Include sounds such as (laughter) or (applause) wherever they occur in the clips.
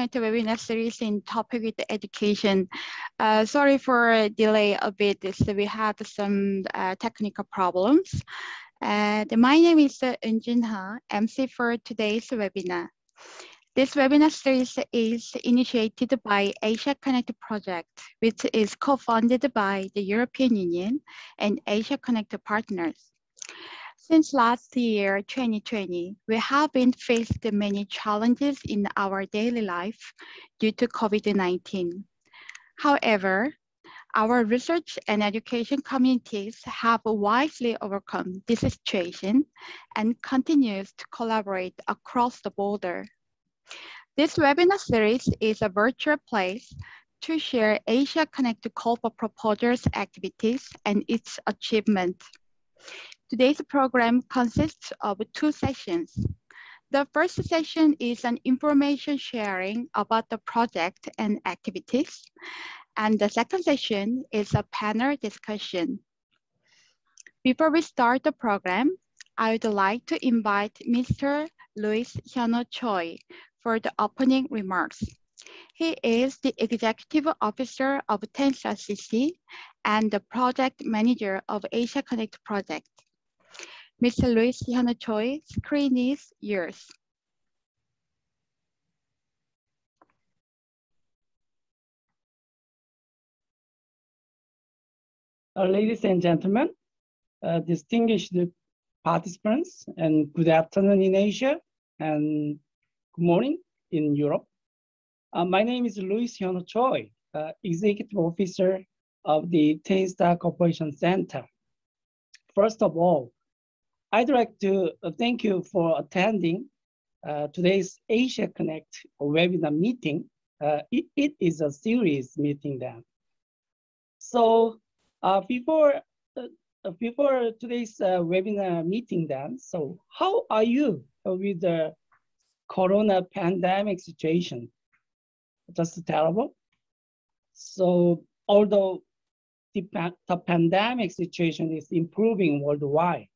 Connect webinar series in topic with education. Uh, sorry for delay a bit, so we had some uh, technical problems. Uh, my name is uh, Eunjin Ha, MC for today's webinar. This webinar series is initiated by Asia Connect project, which is co-funded by the European Union and Asia Connect partners. Since last year, 2020, we have been faced many challenges in our daily life due to COVID-19. However, our research and education communities have wisely overcome this situation and continues to collaborate across the border. This webinar series is a virtual place to share Asia Connect to COLPA proposals activities and its achievement. Today's program consists of two sessions. The first session is an information sharing about the project and activities. And the second session is a panel discussion. Before we start the program, I would like to invite Mr. Louis Hyunho Choi for the opening remarks. He is the Executive Officer of TEIN* CC and the Project Manager of Asia Connect Project. Mr. Louis Hyunho Choi, screen is yours. Uh, ladies and gentlemen, uh, distinguished participants, and good afternoon in Asia, and good morning in Europe. Uh, my name is Louis Hyunho Choi, uh, Executive Officer of the TEIN* Cooperation Center. First of all, I'd like to uh, thank you for attending uh, today's Asia Connect webinar meeting. Uh, it, it is a series meeting then. So uh, before, uh, uh, before today's webinar meeting then, so how are you with the corona pandemic situation? Just terrible. So although the, the pandemic situation is improving worldwide,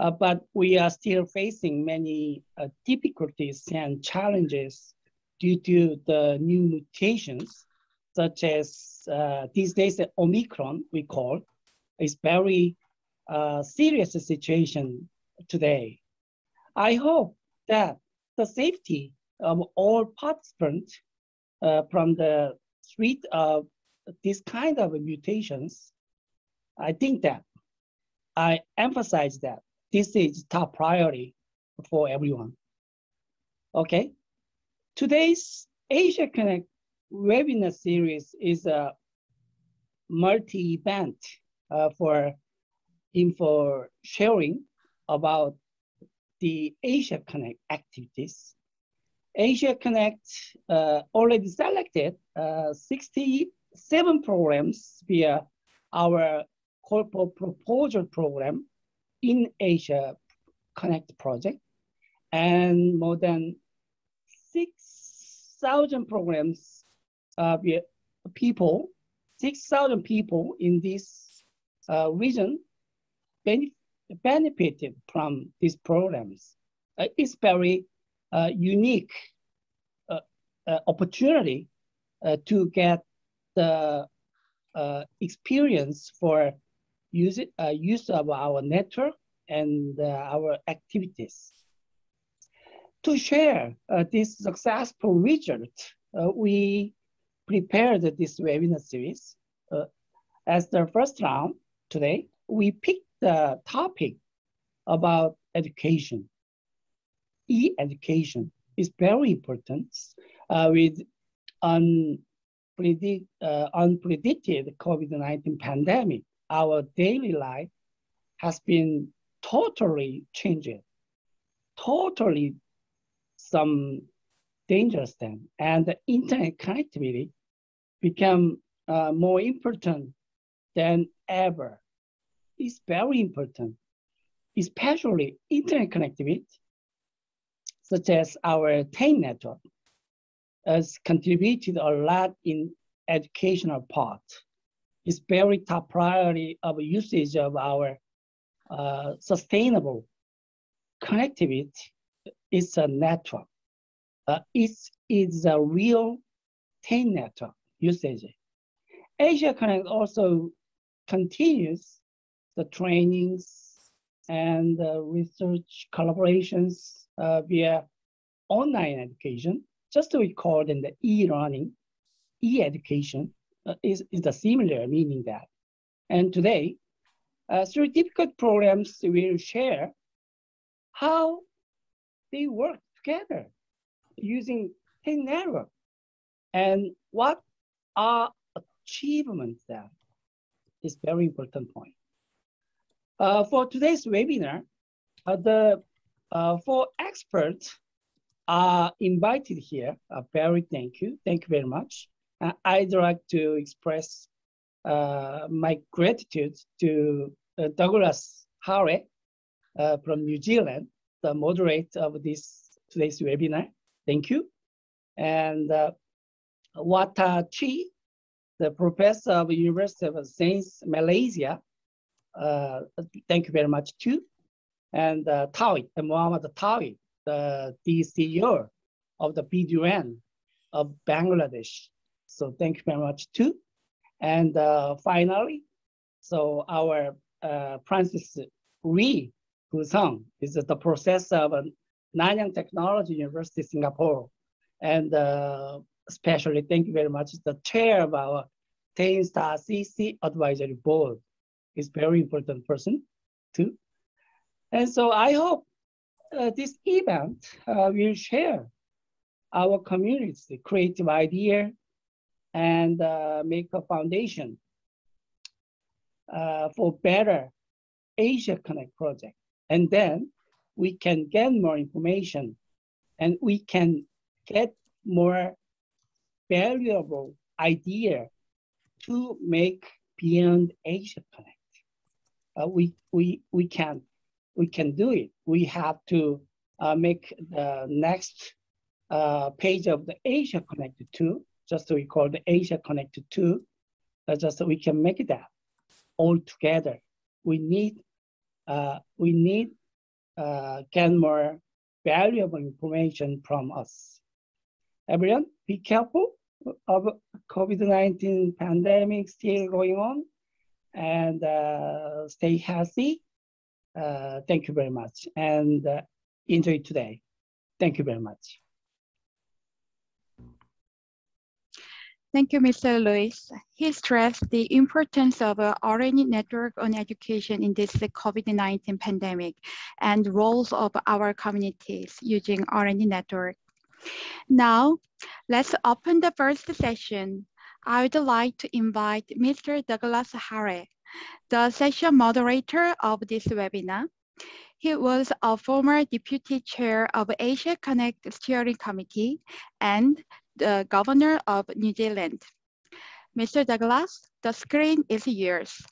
uh, but we are still facing many uh, difficulties and challenges due to the new mutations, such as uh, these days the Omicron, we call, is very uh, serious situation today. I hope that the safety of all participants uh, from the street of this kind of mutations, I think that I emphasize that this is top priority for everyone. Okay, today's Asia Connect webinar series is a multi-event uh, for info sharing about the Asia Connect activities. Asia Connect uh, already selected uh, 67 programs via our corporate proposal program in Asia Connect project and more than 6,000 programs uh, people, 6,000 people in this uh, region benef benefited from these programs. Uh, it's very uh, unique uh, uh, opportunity to get the experience for use, it, uh, use of our network and uh, our activities. To share uh, this successful result, uh, we prepared this webinar series. Uh, as the first round today, we picked the topic about education. E-education is very important uh, with unpredict, unpredicted COVID-19 pandemic our daily life has been totally changed, totally some dangerous then. And the internet connectivity become uh, more important than ever. It's very important, especially internet connectivity, such as our TEIN network, has contributed a lot in educational part is very top priority of usage of our uh, sustainable connectivity is a network. uh, it is a real TEIN network usage. Asia Connect also continues the trainings and uh, research collaborations uh, via online education. Just to record in the e-learning, e-education is, is the similar meaning that. And today, uh, through difficult programs, we will share how they work together using TEIN network and what are achievements that is very important point. Uh, for today's webinar, uh, the uh, four experts are invited here. Uh, very thank you. Thank you very much. Uh, I'd like to express uh, my gratitude to uh, Douglas Hare from New Zealand, the moderator of this today's webinar. Thank you. And Wan Tat Chee, the professor of the University of Sains, Malaysia. Uh, thank you very much too. And uh, Tawi, Muhammad Tawi, the, the CEO of the BdREN of Bangladesh. So thank you very much too. And uh, finally, so our uh, Francis Wee Gusong is the professor of Nanyang Technology University, Singapore. And uh, especially thank you very much, the chair of our TEIN* CC Advisory Board is very important person too. And so I hope uh, this event uh, will share our community's creative idea and uh, make a foundation uh, for better Asia Connect project. And then we can get more information and we can get more valuable idea to make beyond Asia Connect. Uh, we, we, we, can, we can do it. We have to uh, make the next uh, page of the Asia Connect 2, just to recall the Asia Connected 2, uh, just so we can make that all together. We need, uh, we need uh, get more valuable information from us. Everyone, be careful of COVID-19 pandemic still going on and uh, stay healthy. Uh, thank you very much and uh, enjoy today. Thank you very much. Thank you, Mr. Louis. He stressed the importance of uh, a RNE network on education in this uh, COVID-19 pandemic and roles of our communities using RNE network now, let's open the first session. I would like to invite Mr. Douglas Hare, the session moderator of this webinar. He was a former deputy chair of Asia Connect Steering Committee and the governor of New Zealand. Mr. Douglas, the screen is yours.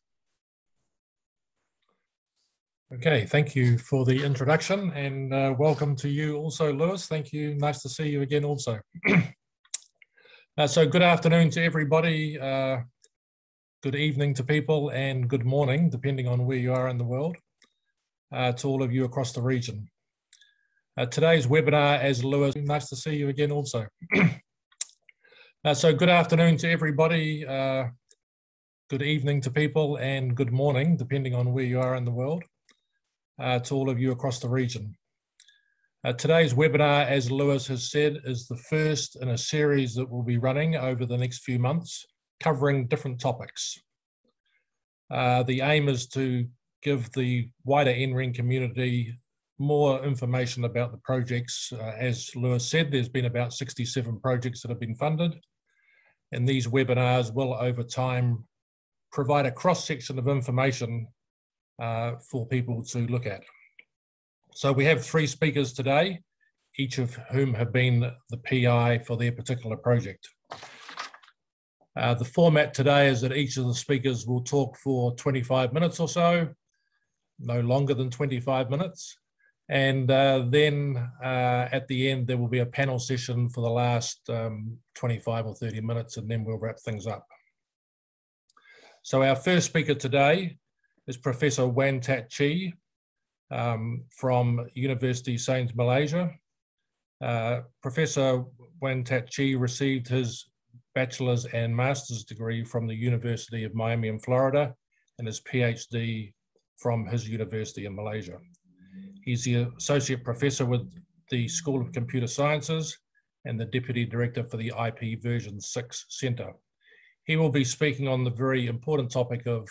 Okay, thank you for the introduction and uh, welcome to you also, Louis. Thank you. Nice to see you again also. (clears throat) uh, so good afternoon to everybody. Uh, good evening to people and good morning, depending on where you are in the world, uh, to all of you across the region. Uh, today's webinar, as Louis, nice to see you again also. (clears throat) Uh, so good afternoon to everybody. good evening to people and good morning, depending on where you are in the world uh, to all of you across the region. Uh, today's webinar, as Louis has said, is the first in a series that we'll be running over the next few months, covering different topics. Uh, the aim is to give the wider NREN community more information about the projects. Uh, as Louis said, there's been about 67 projects that have been funded. And these webinars will, over time, provide a cross-section of information uh, for people to look at. So we have three speakers today, each of whom have been the PI for their particular project. Uh, the format today is that each of the speakers will talk for 25 minutes or so, no longer than 25 minutes. And uh, then uh, at the end, there will be a panel session for the last um, 25 or 30 minutes, and then we'll wrap things up. So our first speaker today is Professor Wan Tat Chee um, from University Sains Malaysia. Uh, Professor Wan Tat Chee received his bachelor's and master's degree from the University of Miami in Florida and his PhD from his university in Malaysia. He's the associate professor with the School of Computer Sciences and the deputy director for the IP version 6 Center. He will be speaking on the very important topic of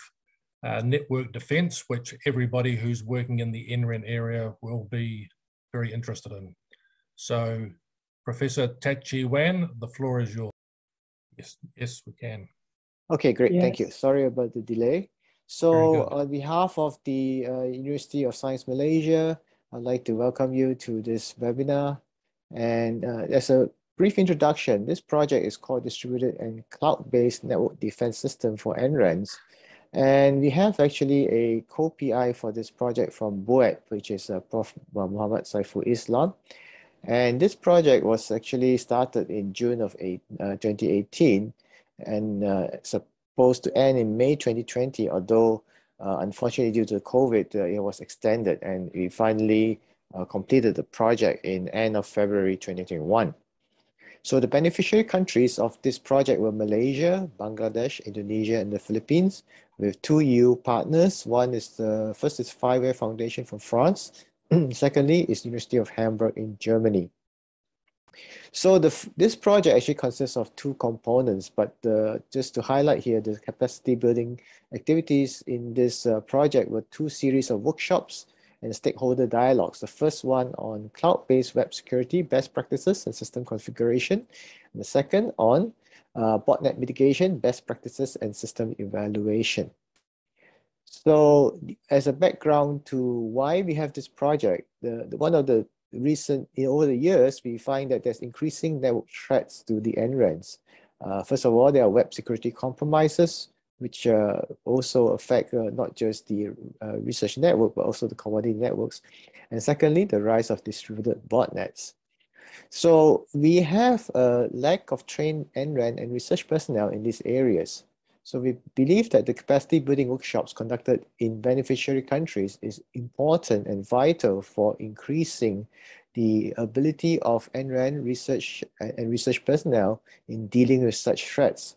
uh, network defense, which everybody who's working in the NREN area will be very interested in. So Professor Tat Chee Wan, the floor is yours. Yes, yes, we can. Okay, great. Yes. Thank you. Sorry about the delay. So on behalf of the uh, University of Science Malaysia, I'd like to welcome you to this webinar. And uh, as a brief introduction, this project is called Distributed and Cloud-Based Network Defense System for NRENs. And we have actually a co-PI for this project from BUET, which is uh, Prof. Muhammad Saiful Islam. And this project was actually started in June of eight, uh, 2018 and uh, supposed to end in May 2020, although uh, unfortunately due to COVID, uh, it was extended and we finally uh, completed the project in end of February 2021. So the beneficiary countries of this project were Malaysia, Bangladesh, Indonesia, and the Philippines, with two EU partners. One is the first is FiWare Foundation from France, (clears throat) Secondly is University of Hamburg in Germany. So the, this project actually consists of two components, but uh, just to highlight here, the capacity building activities in this uh, project were two series of workshops and stakeholder dialogues. The first one on cloud-based web security, best practices and system configuration. And the second on uh, botnet mitigation, best practices and system evaluation. So as a background to why we have this project, the, the one of the recent, in, over the years, we find that there's increasing network threats to the NRENs. Uh, first of all, there are web security compromises, which uh, also affect uh, not just the uh, research network, but also the commodity networks. And secondly, the rise of distributed botnets. So we have a lack of trained NREN and research personnel in these areas. So we believe that the capacity building workshops conducted in beneficiary countries is important and vital for increasing the ability of NREN research and research personnel in dealing with such threats.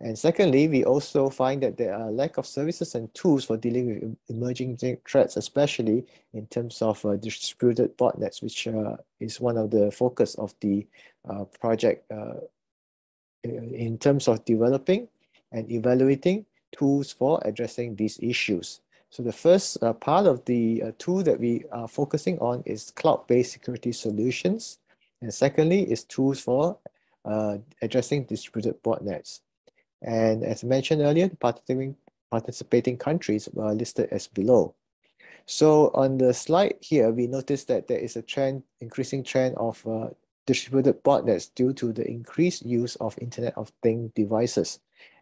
And secondly, we also find that there are lack of services and tools for dealing with emerging threats, especially in terms of uh, distributed botnets, which uh, is one of the focus of the uh, project uh, in terms of developing and evaluating tools for addressing these issues. So the first uh, part of the uh, tool that we are focusing on is cloud-based security solutions. And secondly is tools for uh, addressing distributed botnets. And as mentioned earlier, participating, participating countries are listed as below. So on the slide here, we notice that there is a trend, increasing trend of uh, distributed botnets due to the increased use of Internet of Things devices.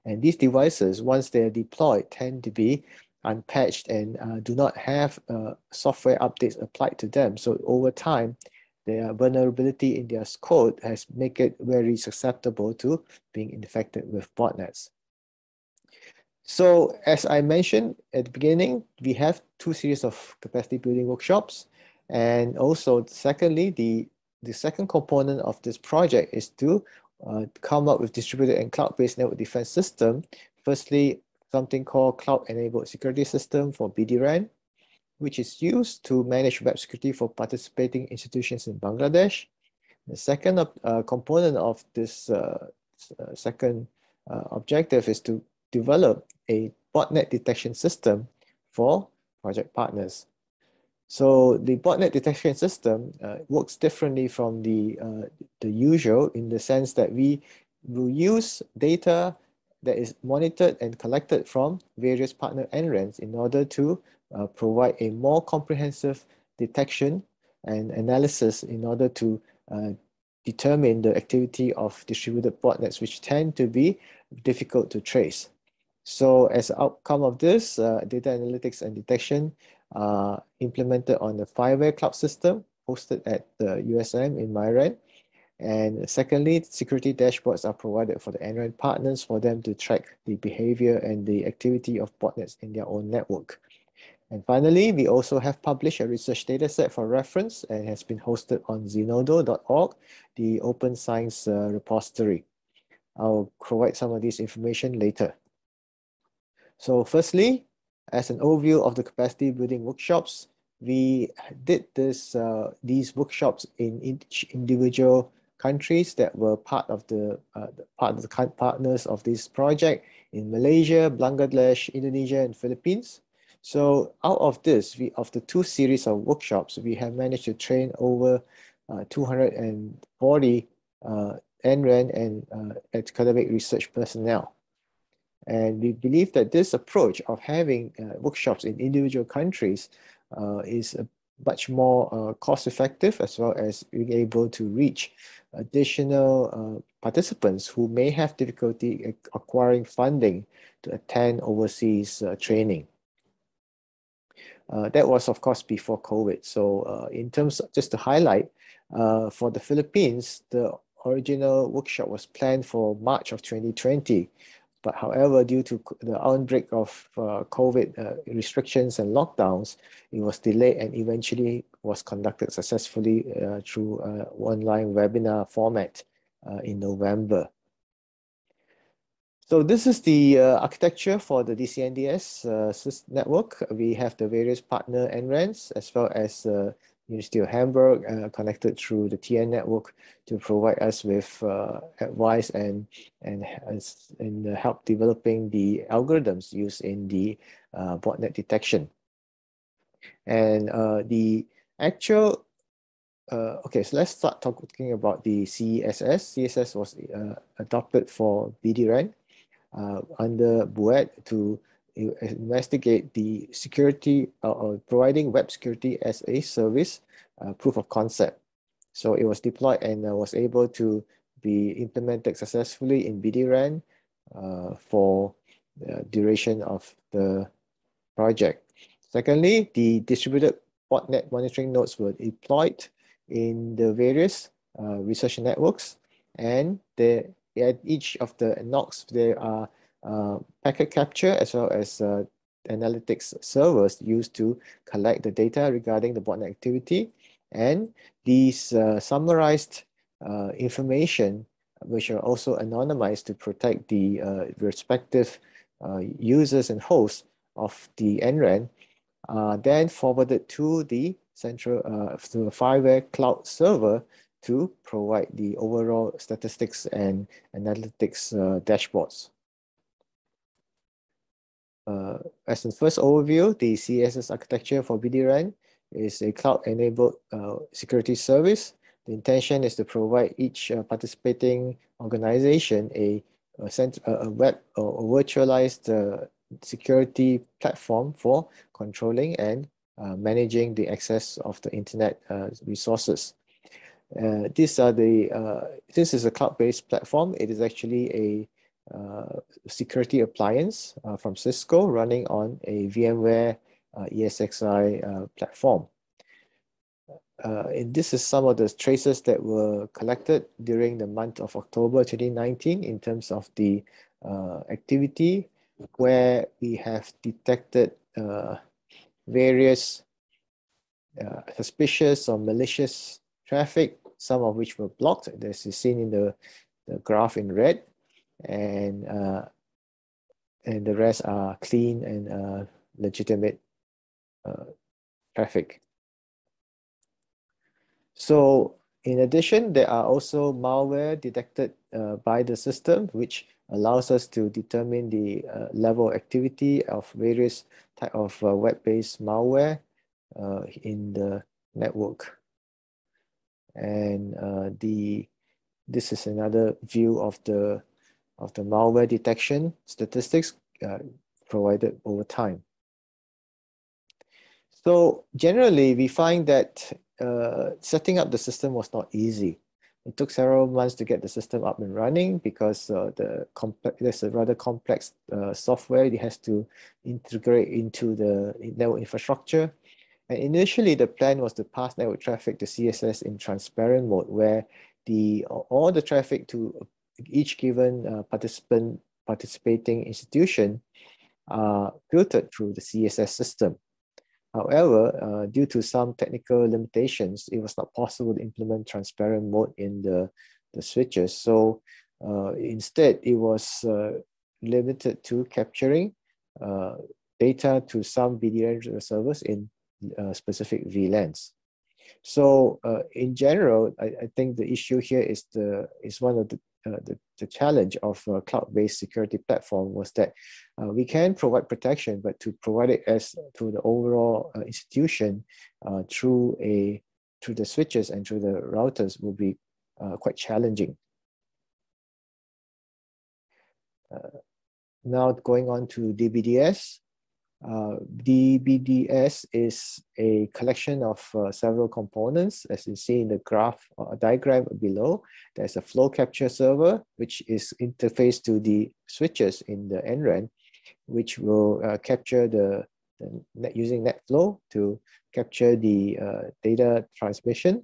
And these devices, once they're deployed, tend to be unpatched and uh, do not have uh, software updates applied to them. So over time, their vulnerability in their code has make it very susceptible to being infected with botnets. So as I mentioned at the beginning, we have two series of capacity building workshops. And also secondly, the, the second component of this project is to uh, come up with distributed and cloud-based network defense system. Firstly, something called Cloud-Enabled Security System for BdREN, which is used to manage web security for participating institutions in Bangladesh. The second uh, component of this uh, uh, second uh, objective is to develop a botnet detection system for project partners. So the botnet detection system uh, works differently from the, uh, the usual in the sense that we will use data that is monitored and collected from various partner NRENs in order to uh, provide a more comprehensive detection and analysis in order to uh, determine the activity of distributed botnets, which tend to be difficult to trace. So as outcome of this, uh, data analytics and detection uh, implemented on the FIWARE cloud system hosted at the USM in MYREN. And secondly, security dashboards are provided for the Android partners for them to track the behavior and the activity of botnets in their own network. And finally, we also have published a research dataset for reference and has been hosted on zenodo.org, the open science uh, repository. I'll provide some of this information later. So firstly, as an overview of the capacity building workshops, we did this uh, these workshops in each individual countries that were part of the uh, part of the partners of this project in Malaysia, Bangladesh, Indonesia, and Philippines. So out of this, we of the two series of workshops, we have managed to train over uh, 240 uh, NREN and uh, academic research personnel. And we believe that this approach of having uh, workshops in individual countries uh, is much more uh, cost effective as well as being able to reach additional uh, participants who may have difficulty acquiring funding to attend overseas uh, training. Uh, that was, of course, before COVID. So uh, in terms, of, just to highlight, uh, for the Philippines, the original workshop was planned for March of 2020. But however, due to the outbreak of uh, COVID uh, restrictions and lockdowns, it was delayed and eventually was conducted successfully uh, through uh, online webinar format uh, in November. So this is the uh, architecture for the DCNDS network. We have the various partner NRENs as well as University of Hamburg uh, connected through the TEIN network to provide us with uh, advice and and and help developing the algorithms used in the uh, botnet detection. And uh, the actual uh, okay, so let's start talking about the CESS. CESS was uh, adopted for BdREN under BUET to investigate the security uh, or providing web security as a service uh, proof of concept. So it was deployed and uh, was able to be implemented successfully in BdREN uh, for the duration of the project. Secondly, the distributed botnet monitoring nodes were deployed in the various uh, research networks and the, at each of the NOCs there are uh, packet capture as well as uh, analytics servers used to collect the data regarding the botnet activity. And these uh, summarized uh, information, which are also anonymized to protect the uh, respective uh, users and hosts of the NREN, then forwarded to the central to the FIWARE cloud server to provide the overall statistics and analytics dashboards. Uh, as the first overview, the CSS architecture for BdREN is a cloud-enabled uh, security service. The intention is to provide each uh, participating organization a, a, cent a web or a virtualized uh, security platform for controlling and uh, managing the access of the internet uh, resources. these are the, this is a cloud-based platform. It is actually a security appliance uh, from Cisco running on a VMware uh, ESXi platform. and this is some of the traces that were collected during the month of October 2019 in terms of the activity where we have detected various uh, suspicious or malicious traffic, some of which were blocked. This is seen in the, the graph in red and uh, and the rest are clean and uh, legitimate uh, traffic. So in addition, there are also malware detected uh, by the system, which allows us to determine the uh, level of activity of various type of uh, web-based malware uh, in the network. And uh, the this is another view of the of the malware detection statistics uh, provided over time. So generally, we find that uh, setting up the system was not easy. It took several months to get the system up and running because uh, the there's a rather complex uh, software. It has to integrate into the network infrastructure. And initially, the plan was to pass network traffic to CSS in transparent mode, where the all the traffic to each given uh, participant participating institution are filtered through the CSS system. However, uh, due to some technical limitations, it was not possible to implement transparent mode in the, the switches. So uh, instead, it was uh, limited to capturing uh, data to some BdREN servers in uh, specific VLANs. So uh, in general, I, I, think the issue here is the is one of the the, the challenge of a cloud-based security platform was that uh, we can provide protection, but to provide it as to the overall uh, institution uh, through a through the switches and through the routers will be uh, quite challenging. now going on to DBDS. Uh, DBDS is a collection of uh, several components, as you see in the graph or diagram below. There's a flow capture server, which is interfaced to the switches in the NREN, which will uh, capture the, the net, using NetFlow to capture the uh, data transmission.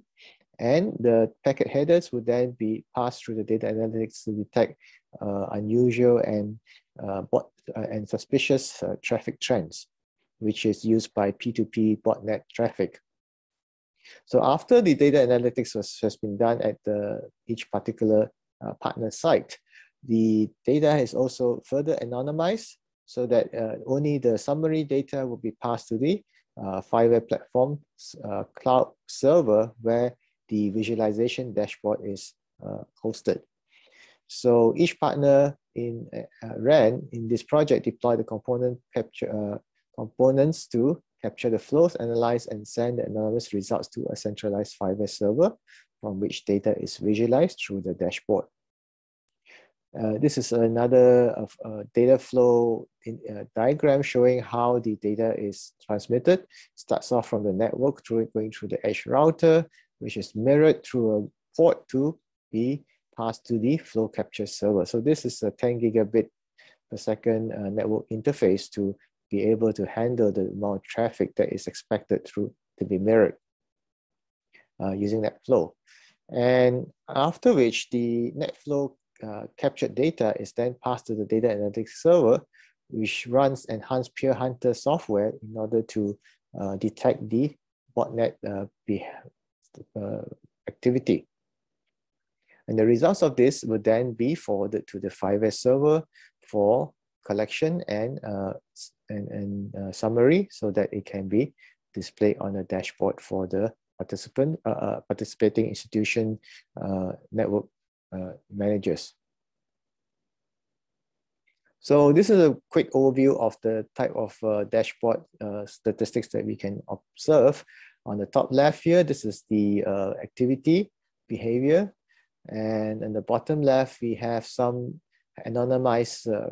And the packet headers would then be passed through the data analytics to detect uh, unusual and uh, bot, uh, and suspicious traffic trends, which is used by P2P botnet traffic. So after the data analytics was, has been done at the, each particular uh, partner site, the data is also further anonymized so that uh, only the summary data will be passed to the uh, FIWARE platform uh, cloud server where the visualization dashboard is hosted. So each partner in uh, RAN in this project deploy the component capture uh, components to capture the flows, analyze and send the anonymous results to a centralized FIWARE server from which data is visualized through the dashboard. Uh, this is another uh, data flow in, uh, diagram showing how the data is transmitted. Starts off from the network through going through the edge router, which is mirrored through a port to be passed to the flow capture server. So this is a 10 gigabit per second uh, network interface to be able to handle the amount of traffic that is expected through to be mirrored uh, using NetFlow. And after which the NetFlow uh, captured data is then passed to the data analytics server, which runs enhanced PeerHunter software in order to uh, detect the botnet uh, uh, activity. And the results of this would then be forwarded to the FIWARE server for collection and, uh, and, and uh, summary so that it can be displayed on a dashboard for the participant, uh, uh participating institution uh, network uh, managers. So this is a quick overview of the type of dashboard statistics that we can observe. On the top left here, this is the activity behavior and in the bottom left, we have some anonymized uh,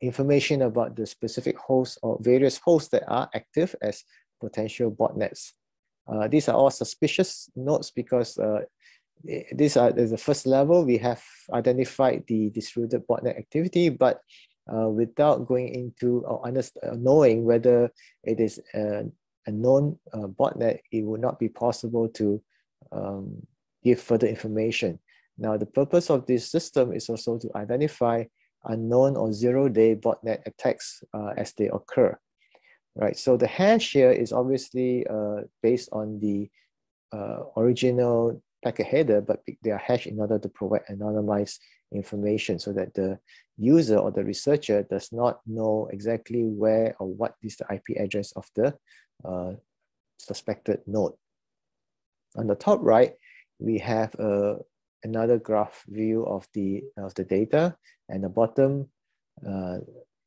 information about the specific hosts or various hosts that are active as potential botnets. Uh, these are all suspicious nodes because uh, these are the first level. We have identified the distributed botnet activity, but uh, without going into or uh, knowing whether it is a, a known uh, botnet, it would not be possible to um, give further information. Now, the purpose of this system is also to identify unknown or zero-day botnet attacks uh, as they occur, right? So the hash here is obviously uh, based on the uh, original packet header, but they are hashed in order to provide anonymized information so that the user or the researcher does not know exactly where or what is the IP address of the uh, suspected node. On the top right, we have a, another graph view of the, of the data and the bottom uh,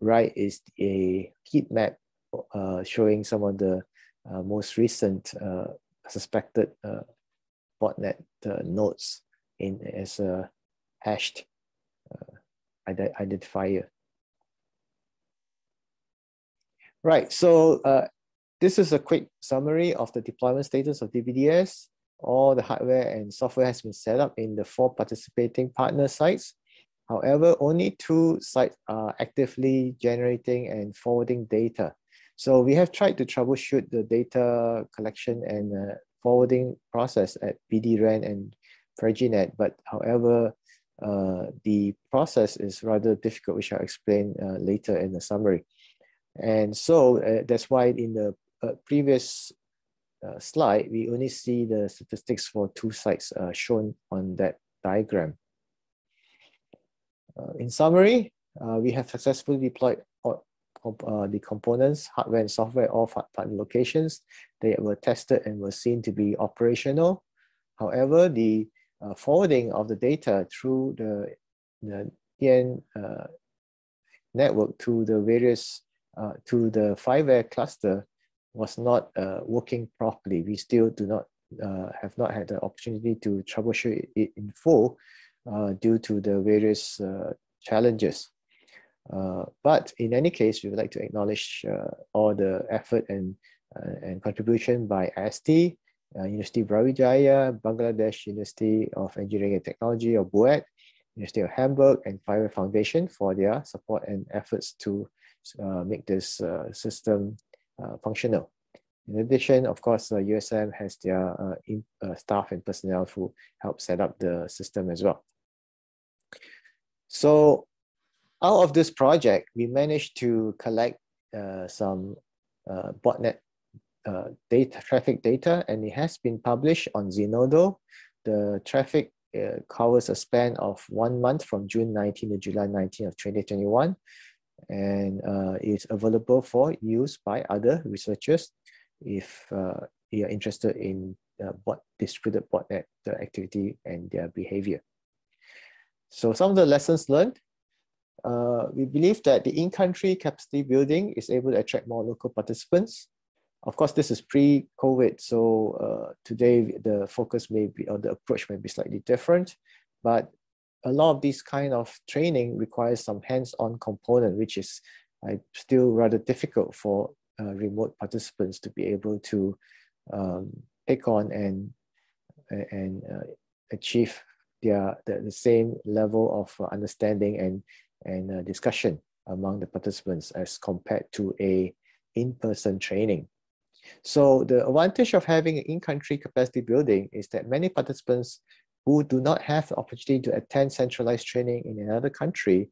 right is a heat map uh, showing some of the uh, most recent uh, suspected uh, botnet uh, nodes in as a hashed identifier. Right, so this is a quick summary of the deployment status of DBDS all the hardware and software has been set up in the four participating partner sites. However, only two sites are actively generating and forwarding data. So we have tried to troubleshoot the data collection and uh, forwarding process at BdREN and Preginet, but however, uh, the process is rather difficult, which I'll explain uh, later in the summary. And so uh, that's why in the uh, previous uh, slide, we only see the statistics for two sites uh, shown on that diagram. Uh, in summary, uh, we have successfully deployed uh, the components, hardware and software, all partner locations. They were tested and were seen to be operational. However, the forwarding of the data through the, the EN network to the various, to the 5 cluster was not uh, working properly. We still do not uh, have not had the opportunity to troubleshoot it in full uh, due to the various challenges. Uh, but in any case, we would like to acknowledge uh, all the effort and, uh, and contribution by IST, University of Brawijaya, Bangladesh University of Engineering and Technology or BUET, University of Hamburg and Fire Foundation for their support and efforts to make this system functional. In addition, of course, uh, USM has their uh, in, uh, staff and personnel who help set up the system as well. So out of this project, we managed to collect uh, some uh, botnet uh, data, traffic data, and it has been published on Zenodo. The traffic uh, covers a span of one month from June 19 to July 19 of 2021, and uh, it's available for use by other researchers if uh, you are interested in bot distributed botnet the activity and their behavior. So some of the lessons learned uh, we believe that the in-country capacity building is able to attract more local participants. Of course, this is pre-COVID, so uh, today the focus may be, or the approach may be slightly different, but a lot of this kind of training requires some hands-on component, which is uh, still rather difficult for uh, remote participants to be able to um, take on and, and uh, achieve their, the, the same level of understanding and and uh, discussion among the participants as compared to a in-person training. So the advantage of having an in-country capacity building is that many participants who do not have the opportunity to attend centralized training in another country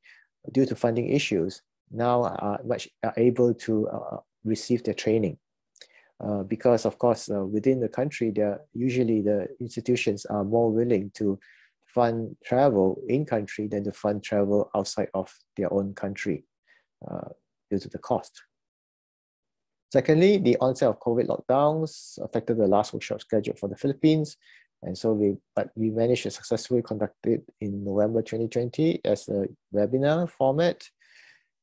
due to funding issues now are much are able to uh, receive their training. Uh, because of course uh, within the country, usually the institutions are more willing to fund travel in country than to fund travel outside of their own country uh, due to the cost. Secondly, the onset of COVID lockdowns affected the last workshop scheduled for the Philippines. And so we, but we managed to successfully conduct it in November 2020 as a webinar format.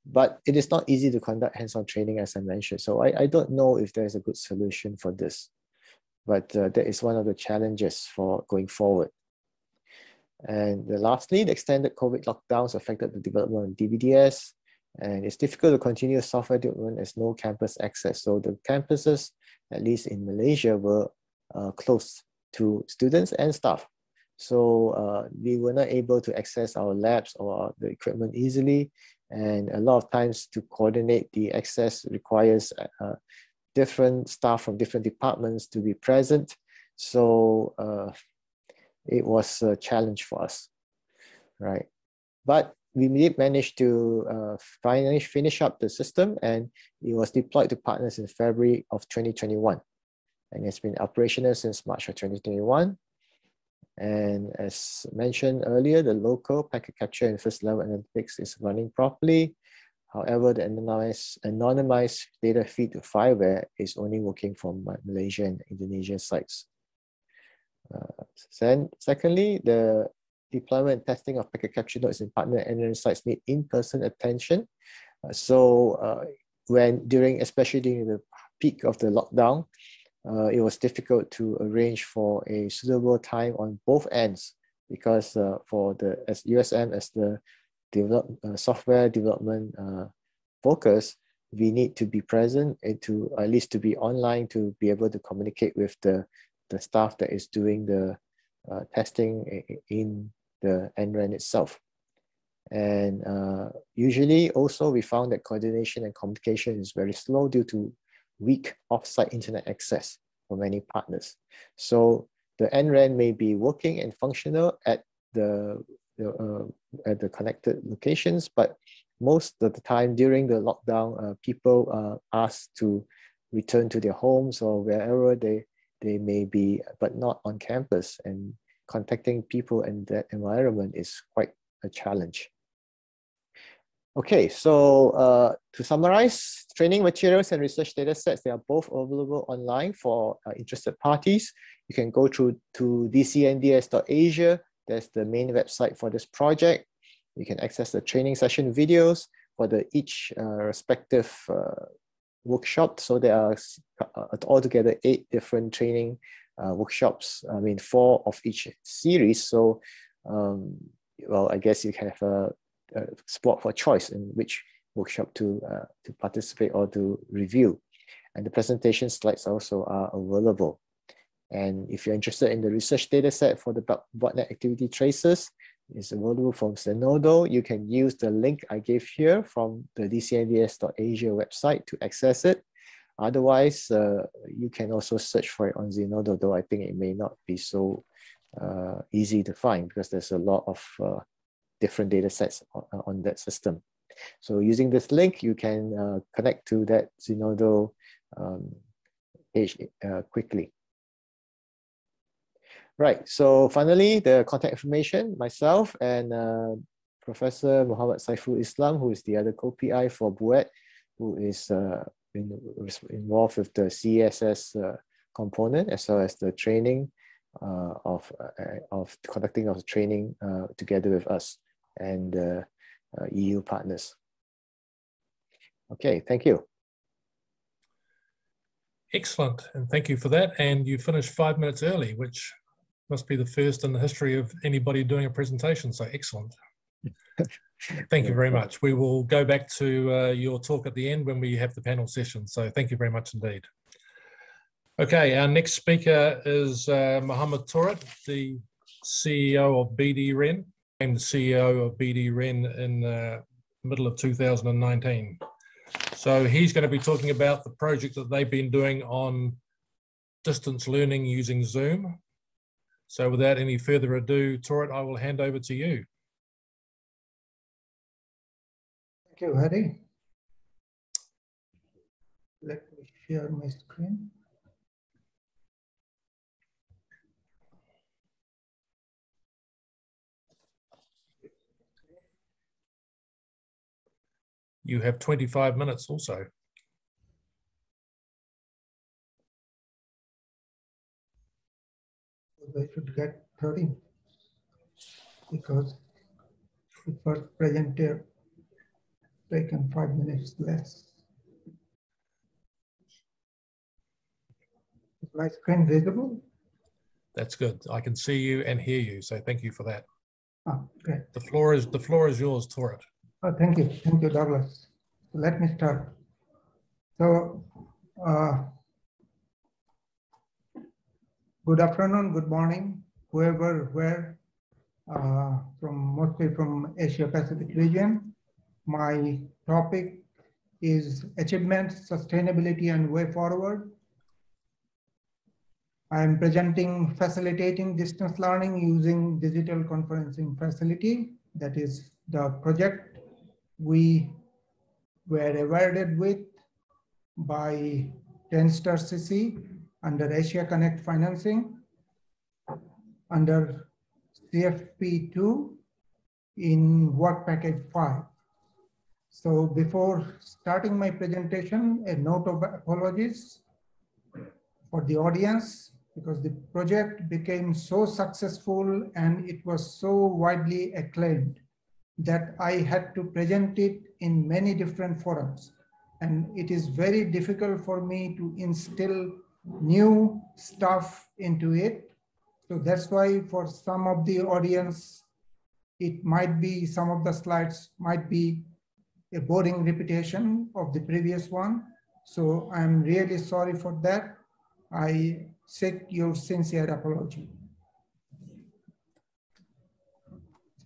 But it is not easy to conduct hands-on training as I mentioned. So I, I don't know if there's a good solution for this. But uh, that is one of the challenges for going forward. And lastly, the extended COVID lockdowns affected the development of DBDS, and it's difficult to continue software development as no campus access. So the campuses, at least in Malaysia, were uh, closed to students and staff. So uh, we were not able to access our labs or the equipment easily. And a lot of times to coordinate the access requires uh, different staff from different departments to be present. So uh, it was a challenge for us, right? But we did manage to uh, finally finish up the system and it was deployed to partners in February of 2021. And it's been operational since March of 2021. And as mentioned earlier, the local packet capture and first level analytics is running properly. However, the anonymized, anonymized data feed to FIWARE is only working from Malaysia and Indonesia sites. Uh, then, secondly, the deployment and testing of packet capture nodes in partner engineering sites need in-person attention. Uh, so uh, when during, especially during the peak of the lockdown, uh, it was difficult to arrange for a suitable time on both ends because uh, for the as USM as the develop, uh, software development uh, focus, we need to be present and to at least to be online to be able to communicate with the the staff that is doing the uh, testing in the NREN itself. And uh, usually also we found that coordination and communication is very slow due to weak offsite internet access for many partners. So the NREN may be working and functional at the, uh, at the connected locations, but most of the time during the lockdown, uh, people are asked to return to their homes or wherever they, they may be, but not on campus. And contacting people in that environment is quite a challenge. Okay, so uh, to summarize, training materials and research data sets, they are both available online for uh, interested parties. You can go through to dcnds.asia. That's the main website for this project. You can access the training session videos for the each uh, respective uh, workshop. So there are uh, altogether eight different training uh, workshops. I mean, four of each series. So, um, well, I guess you can have a spot for choice in which workshop to, uh, to participate or to review. And the presentation slides also are available. And if you're interested in the research data set for the botnet activity traces, it's available from Zenodo. You can use the link I gave here from the dcnds.asia website to access it. Otherwise, uh, you can also search for it on Zenodo, though I think it may not be so uh, easy to find because there's a lot of uh, different data sets on, on, that system. So using this link, you can uh, connect to that Zenodo um, page uh, quickly. Right, so finally, the contact information, myself and uh, Professor Muhammad Saiful Islam, who is the other co-PI for BUET, who is uh, in, involved with the CSS uh, component as well as the training uh, of, uh, of conducting of the training uh, together with us and uh, EU partners. Okay, thank you. Excellent, and thank you for that. And you finished five minutes early, which must be the first in the history of anybody doing a presentation, so excellent. (laughs) thank you very much. We will go back to uh, your talk at the end when we have the panel session, so thank you very much indeed. Okay, our next speaker is uh, Mohammed Tawrit, the CEO of BdREN, and the CEO of BdREN in the middle of 2019. So he's going to be talking about the project that they've been doing on distance learning using Zoom. So without any further ado, Tawrit, I will hand over to you. Thank you, Harry. Let me share my screen. You have 25 minutes also. I should get 30 because the first presenter taken five minutes less. Is my screen visible? That's good. I can see you and hear you, so thank you for that. Oh, great. The floor is the floor is yours, Tawrit. Oh, thank you. Thank you, Douglas. Let me start. So, uh, good afternoon, good morning, whoever, where, uh, from mostly from Asia Pacific region. My topic is achievement, sustainability, and way forward. I am presenting facilitating distance learning using digital conferencing facility. That is the project we were awarded with by TEIN*CC under Asi@Connect financing under CFP2 in work package 5. So before starting my presentation, a note of apologies for the audience because the project became so successful and it was so widely acclaimed that I had to present it in many different forums. And it is very difficult for me to instill new stuff into it. So that's why for some of the audience, it might be, some of the slides might be a boring repetition of the previous one. So I'm really sorry for that. I seek your sincere apology.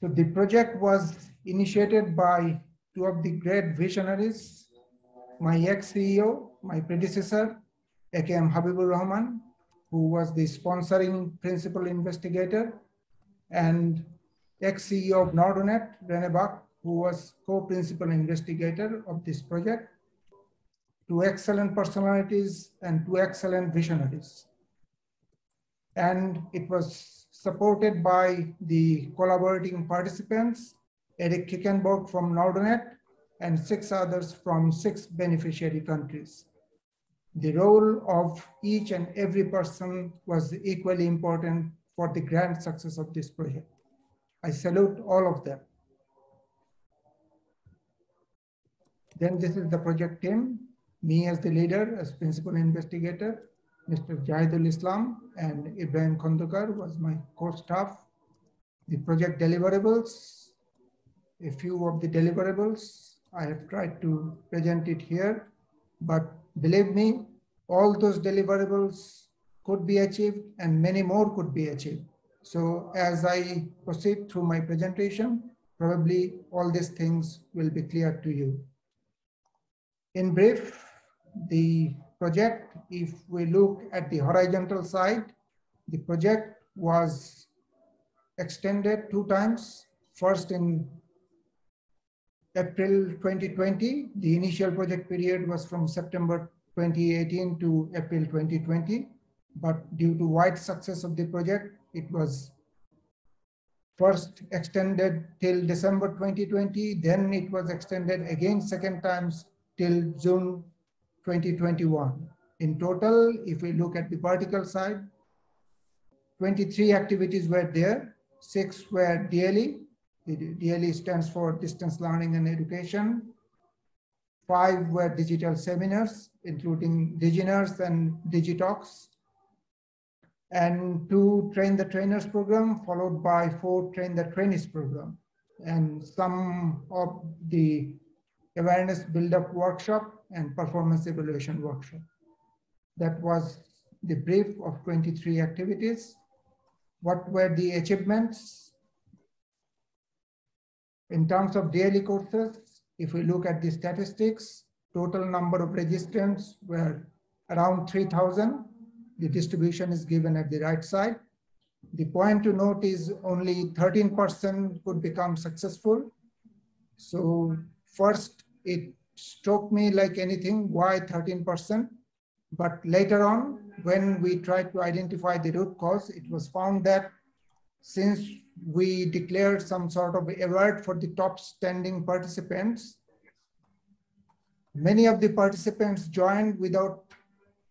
So the project was initiated by two of the great visionaries, my ex-CEO, my predecessor, AKM Habibur Rahman, who was the sponsoring principal investigator, and ex-CEO of NORDUnet, Rene Buch, who was co-principal investigator of this project. two excellent personalities and two excellent visionaries. And it was supported by the collaborating participants, Erik Kikkenborg from NORDUnet, and six others from six beneficiary countries. The role of each and every person was equally important for the grand success of this project. I salute all of them. Then this is the project team, me as the leader, as principal investigator, Mr. Jahidul Islam and Ibrahim Khandekar was my core staff. The project deliverables, a few of the deliverables, I have tried to present it here, but believe me, all those deliverables could be achieved and many more could be achieved. So as I proceed through my presentation, probably all these things will be clear to you. In brief, the project, if we look at the horizontal side, the project was extended two times. First in April 2020, the initial project period was from September 2018 to April 2020. But due to wide success of the project, it was first extended till December 2020, then it was extended again second times till June 2021. In total, if we look at the vertical side, 23 activities were there, six were DLE, the DLE stands for distance learning and education. Five were digital seminars, including Diginars and Digitalks. And two train the trainers program, followed by four train the trainees program. And some of the awareness build-up workshop and performance evaluation workshop. That was the brief of 23 activities. What were the achievements? In terms of daily courses, if we look at the statistics, total number of registrants were around 3,000. The distribution is given at the right side. The point to note is only 13% could become successful. So first, it struck me like anything, why 13%? But later on, when we tried to identify the root cause, it was found that since we declared some sort of award for the top standing participants, many of the participants joined without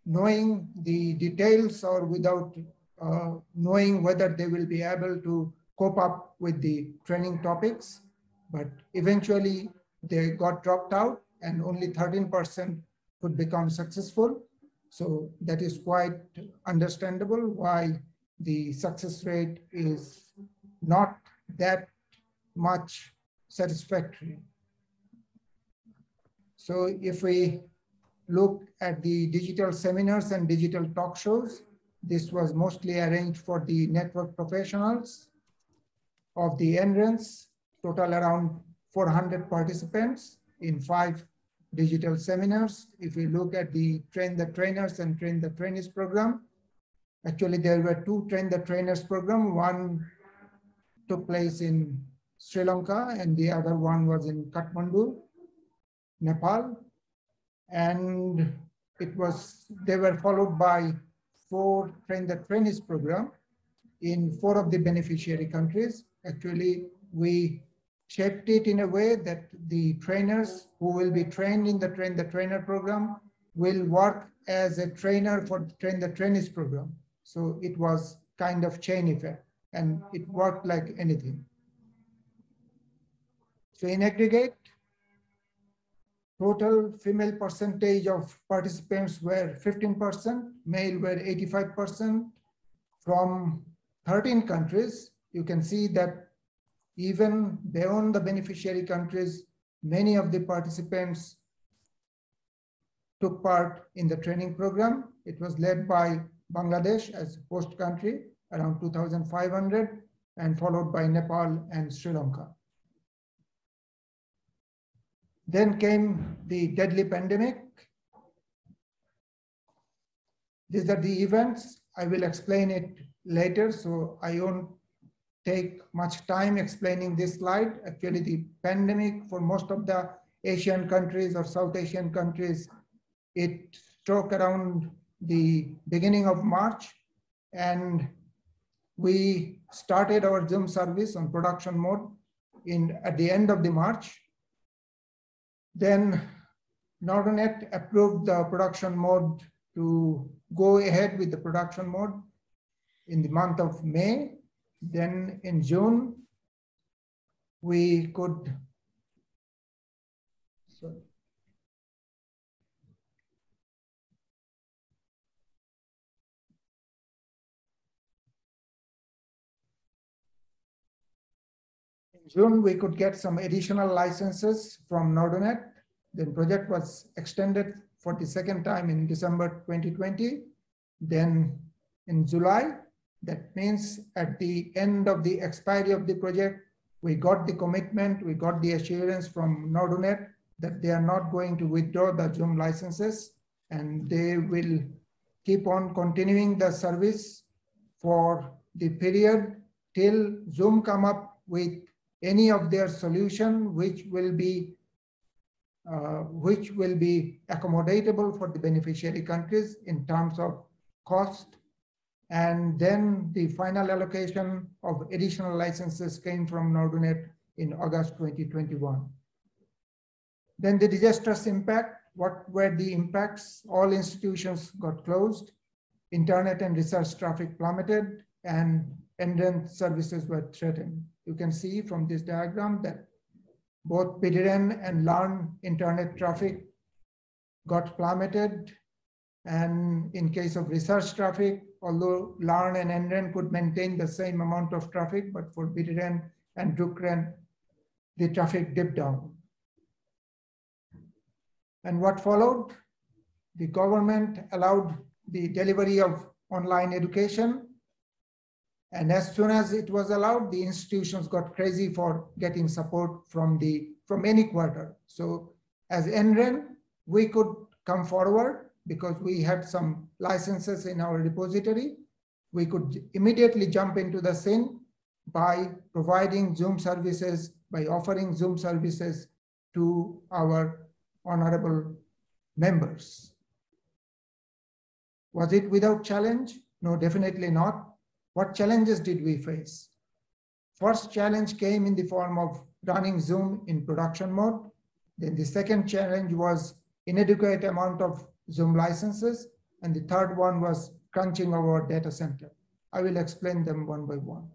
knowing the details or without uh, knowing whether they will be able to cope up with the training topics. But eventually they got dropped out and only 13% could become successful. So that is quite understandable why the success rate is not that much satisfactory. So if we look at the digital seminars and digital talk shows, this was mostly arranged for the network professionals of the NRENs, total around 400 participants in five digital seminars. If we look at the train the trainers and train the trainees program, actually there were two train the trainers program. One took place in Sri Lanka and the other one was in Kathmandu, Nepal. And it was, they were followed by four train the trainees program in four of the beneficiary countries. Actually, we shaped it in a way that the trainers who will be trained in the train the trainer program will work as a trainer for train the trainees program. So it was kind of chain effect and it worked like anything. So in aggregate, total female percentage of participants were 15%, male were 85%. From 13 countries, you can see that even beyond the beneficiary countries, many of the participants took part in the training program. It was led by Bangladesh as host country, around 2,500, and followed by Nepal and Sri Lanka. Then came the deadly pandemic. These are the events. I will explain it later, so I won't take much time explaining this slide. Actually, the pandemic for most of the Asian countries or South Asian countries, it struck around the beginning of March and we started our Zoom service on production mode in at the end of the March. Then NORDUnet approved the production mode to go ahead with the production mode in the month of May. Then in June, we could. In June, we could get some additional licenses from NORDUnet. Then project was extended for the second time in December 2020. Then in July, that means at the end of the expiry of the project, we got the commitment, we got the assurance from NORDUnet that they are not going to withdraw the Zoom licenses and they will keep on continuing the service for the period till Zoom come up with any of their solution which will be uh, which will be accommodatable for the beneficiary countries in terms of cost. And then the final allocation of additional licenses came from NORDUnet in August 2021. Then the disastrous impact, what were the impacts? All institutions got closed, internet and research traffic plummeted, and NREN services were threatened. You can see from this diagram that both BdREN and LEARN internet traffic got plummeted. And in case of research traffic, although LEARN and NREN could maintain the same amount of traffic, but for BdREN and DrukREN, the traffic dipped down. And what followed? The government allowed the delivery of online education and as soon as it was allowed, the institutions got crazy for getting support from the from any quarter. So as NREN, we could come forward because we had some licenses in our repository. We could immediately jump into the scene by providing Zoom services, by offering Zoom services to our honorable members. Was it without challenge? No, definitely not. What challenges did we face? First challenge came in the form of running Zoom in production mode. Then the second challenge was inadequate amount of Zoom licenses. And the third one was crunching our data center. I will explain them one by one.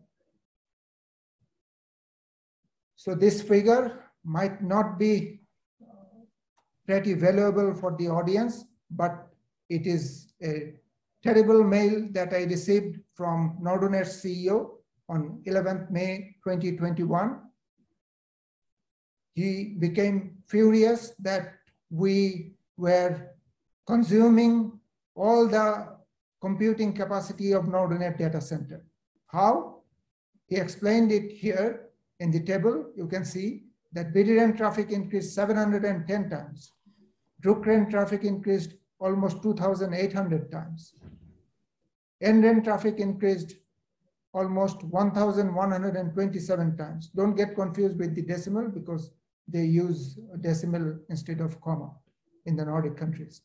So this figure might not be uh, pretty valuable for the audience, but it is a terrible mail that I received from NORDUnet CEO on 11th May 2021. He became furious that we were consuming all the computing capacity of NORDUnet data center. How? He explained it here in the table. You can see that BDREN traffic increased 710 times. DrukREN traffic increased almost 2,800 times. NREN traffic increased almost 1,127 times. Don't get confused with the decimal because they use decimal instead of comma in the Nordic countries.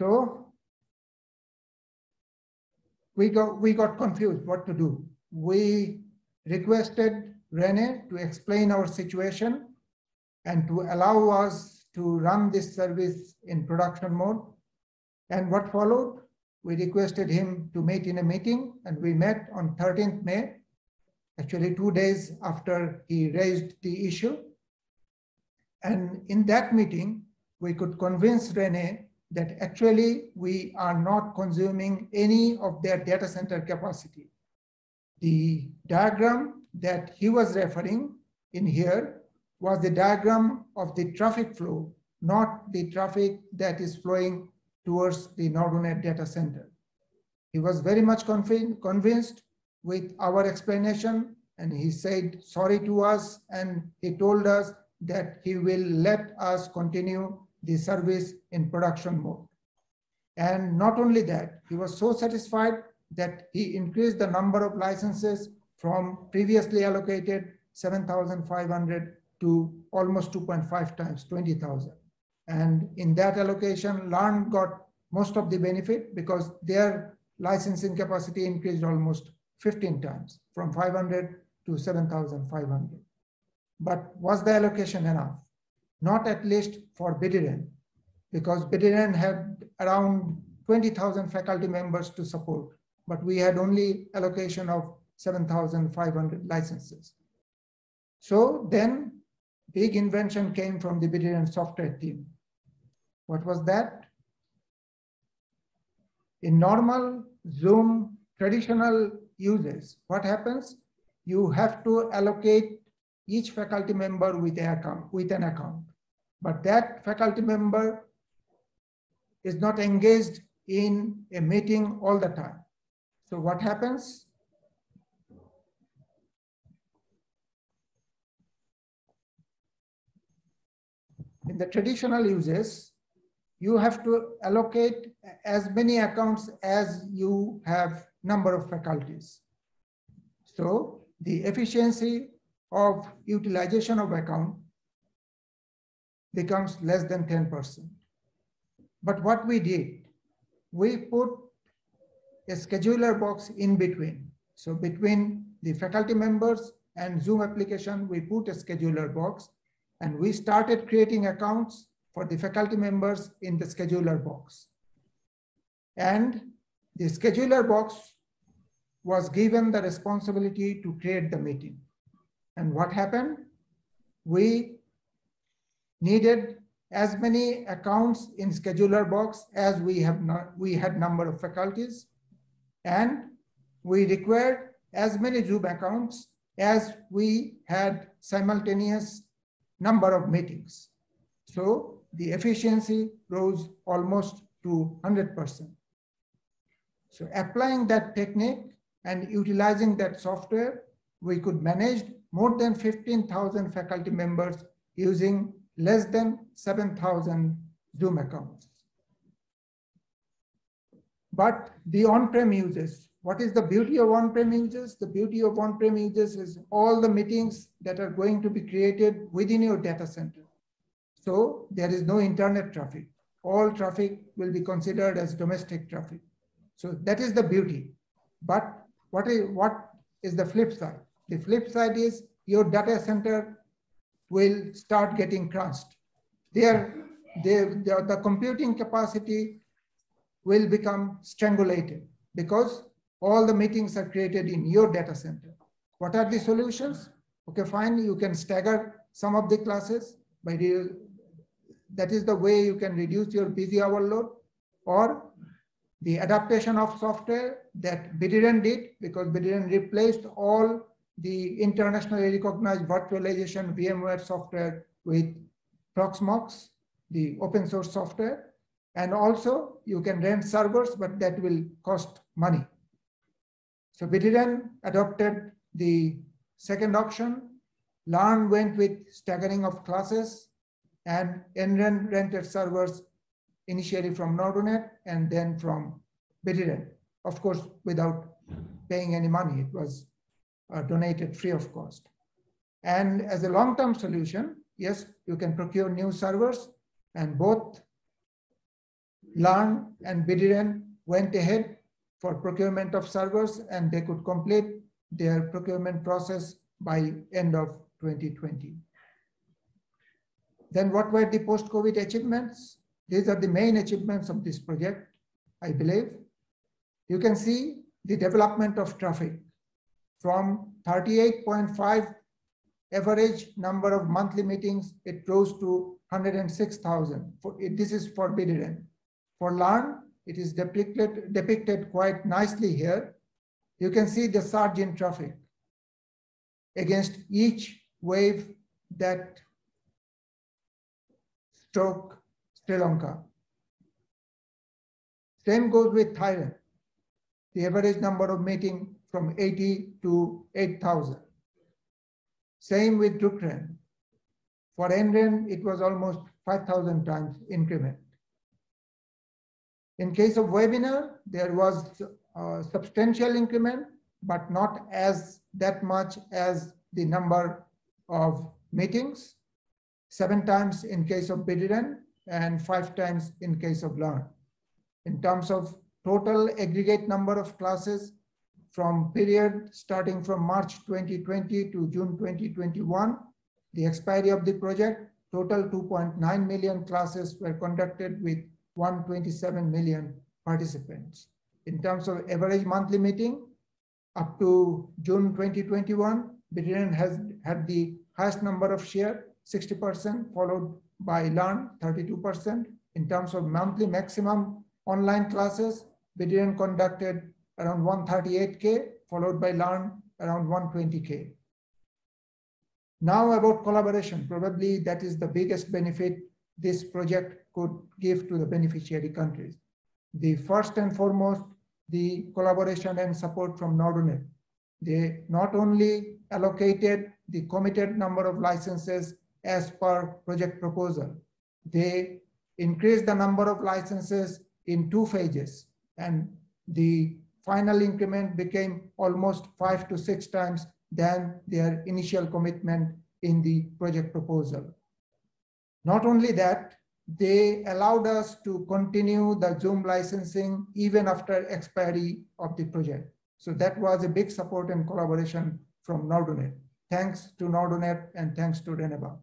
So we got, we got confused what to do. We requested Rene to explain our situation and to allow us to run this service in production mode. And what followed? we requested him to meet in a meeting and we met on 13th May, actually two days after he raised the issue. And in that meeting, we could convince Rene that actually we are not consuming any of their data center capacity. The diagram that he was referring in here was the diagram of the traffic flow, not the traffic that is flowing towards the NORDUnet data center. He was very much convinced with our explanation and he said sorry to us and he told us that he will let us continue the service in production mode. And not only that, he was so satisfied that he increased the number of licenses from previously allocated 7,500 to almost 2.5 times, 20,000. And in that allocation, LEARN got most of the benefit because their licensing capacity increased almost 15 times from 500 to 7,500. But was the allocation enough? Not at least for BDREN, because BDREN had around 20,000 faculty members to support, but we had only allocation of 7,500 licenses. So then big invention came from the BDREN software team. What was that? In normal Zoom traditional uses, what happens? You have to allocate each faculty member with, an account, with an account. But that faculty member is not engaged in a meeting all the time. So what happens? In the traditional uses, you have to allocate as many accounts as you have number of faculties. So the efficiency of utilization of account becomes less than 10%. But what we did, we put a scheduler box in between. So between the faculty members and Zoom application, we put a scheduler box and we started creating accounts for the faculty members in the scheduler box. And the scheduler box was given the responsibility to create the meeting. And what happened? We needed as many accounts in scheduler box as we have not, we had number of faculties. And we required as many Zoom accounts as we had simultaneous number of meetings. So the efficiency rose almost to 100%. So applying that technique and utilizing that software, we could manage more than 15,000 faculty members using less than 7,000 Zoom accounts. But the on-prem users, what is the beauty of on-prem users? The beauty of on-prem users is all the meetings that are going to be created within your data center. So there is no internet traffic. All traffic will be considered as domestic traffic. So that is the beauty. But what is, what is the flip side? The flip side is your data center will start getting crunched. There, the, the computing capacity will become strangulated because all the meetings are created in your data center. What are the solutions? Okay, fine, you can stagger some of the classes by that is the way you can reduce your busy hour load or the adaptation of software that BDREN did because BDREN replaced all the internationally recognized virtualization VMware software with Proxmox, the open source software. And also you can rent servers, but that will cost money. So BDREN adopted the second option. LEARN went with staggering of classes and NREN rented servers initially from NORDUnet and then from BDREN, of course, without paying any money. It was uh, donated free of cost. And as a long-term solution, yes, you can procure new servers and both LEARN and BDREN went ahead for procurement of servers and they could complete their procurement process by end of 2020. Then what were the post-COVID achievements? These are the main achievements of this project, I believe. You can see the development of traffic from 38.5 average number of monthly meetings, it rose to 106,000. This is for BDREN. For LEARN, it is depicted, depicted quite nicely here. You can see the surge in traffic against each wave that stroke Sri Lanka. Same goes with Thailand. The average number of meeting from 80 to 8,000. Same with Ukraine. For NREN, it was almost 5,000 times increment. In case of webinar, there was a substantial increment, but not as that much as the number of meetings seven times in case of BDREN and five times in case of LEARN. In terms of total aggregate number of classes from period starting from March 2020 to June 2021, the expiry of the project, total 2.9 million classes were conducted with 127 million participants. In terms of average monthly meeting, up to June 2021, BdREN has had the highest number of share, 60%, followed by LEARN, 32%. In terms of monthly maximum online classes, BdREN conducted around 138K, followed by LEARN around 120K. Now about collaboration, probably that is the biggest benefit this project could give to the beneficiary countries. The first and foremost, the collaboration and support from NORDUnet. They not only allocated the committed number of licenses as per project proposal, they increased the number of licenses in two phases and the final increment became almost five to six times than their initial commitment in the project proposal. Not only that, they allowed us to continue the Zoom licensing even after expiry of the project. So that was a big support and collaboration from NORDUnet. Thanks to NORDUnet and thanks to Rene Buch.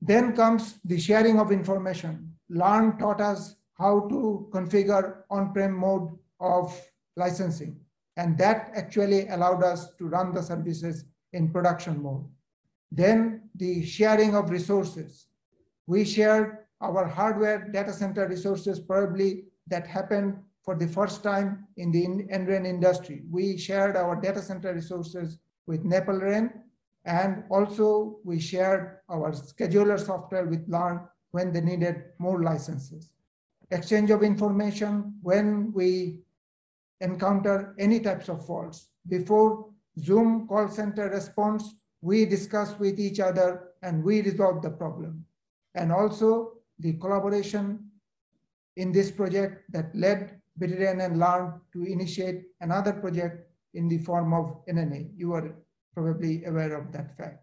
Then comes the sharing of information. LEARN taught us how to configure on-prem mode of licensing. And that actually allowed us to run the services in production mode. Then the sharing of resources. We shared our hardware data center resources probably that happened for the first time in the NREN industry. We shared our data center resources with NEPLREN and also we shared our scheduler software with LEARN when they needed more licenses. Exchange of information when we encounter any types of faults. Before Zoom call center response, we discuss with each other and we resolve the problem. And also the collaboration in this project that led BdREN and LEARN to initiate another project in the form of NNA. You are probably aware of that fact.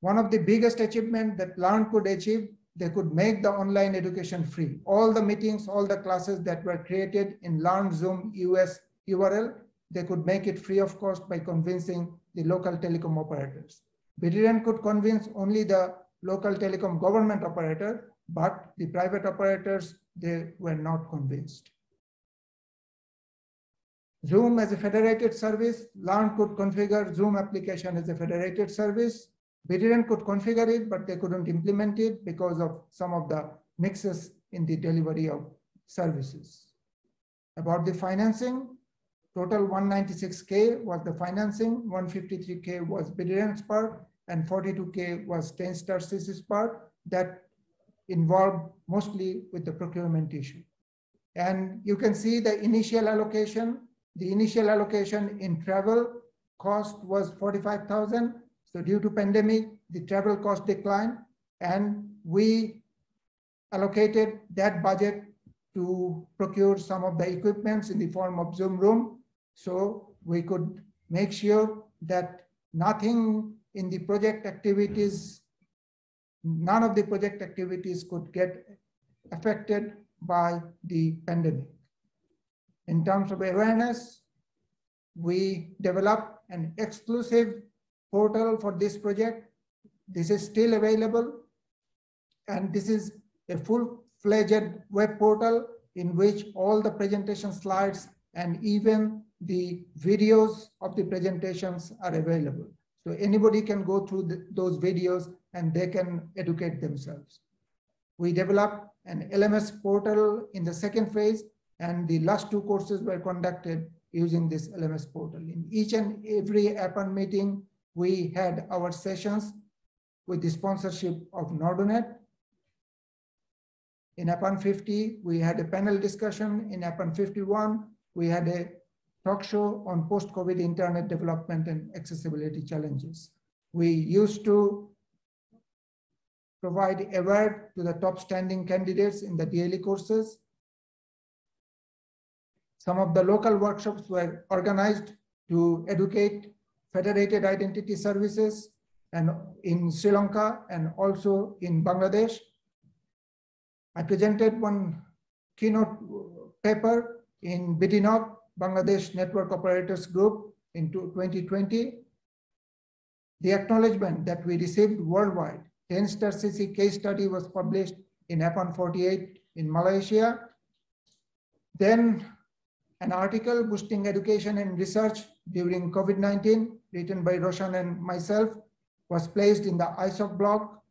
One of the biggest achievements that LEARN could achieve they could make the online education free. All the meetings, all the classes that were created in LEARN Zoom US URL, they could make it free of cost by convincing the local telecom operators. BdREN could convince only the local telecom government operator, but the private operators, they were not convinced. Zoom as a federated service, LEARN could configure Zoom application as a federated service. BdREN could configure it, but they couldn't implement it because of some of the mixes in the delivery of services. About the financing, total 196K was the financing, 153K was BdREN's part, and 42K was TEIN*CC's part that involved mostly with the procurement issue. And you can see the initial allocation. The initial allocation in travel cost was 45,000 so due to pandemic, the travel cost declined and we allocated that budget to procure some of the equipments in the form of Zoom room. So we could make sure that nothing in the project activities, none of the project activities could get affected by the pandemic. In terms of awareness, we developed an exclusive portal for this project. This is still available. And this is a full-fledged web portal in which all the presentation slides and even the videos of the presentations are available. So anybody can go through the, those videos and they can educate themselves. We developed an LMS portal in the second phase and the last two courses were conducted using this LMS portal. In each and every APAN meeting, we had our sessions with the sponsorship of NORDUnet. In APAN 50, we had a panel discussion. In APAN 51, we had a talk show on post-COVID internet development and accessibility challenges. We used to provide award to the top standing candidates in the DLE courses. Some of the local workshops were organized to educate federated identity services, and in Sri Lanka and also in Bangladesh. I presented one keynote paper in BDNOG, Bangladesh Network Operators Group in 2020. The acknowledgement that we received worldwide, TEIN*CC case study was published in APAN 48 in Malaysia. Then an article boosting education and research during COVID-19 written by Roshan and myself was placed in the ISOC block.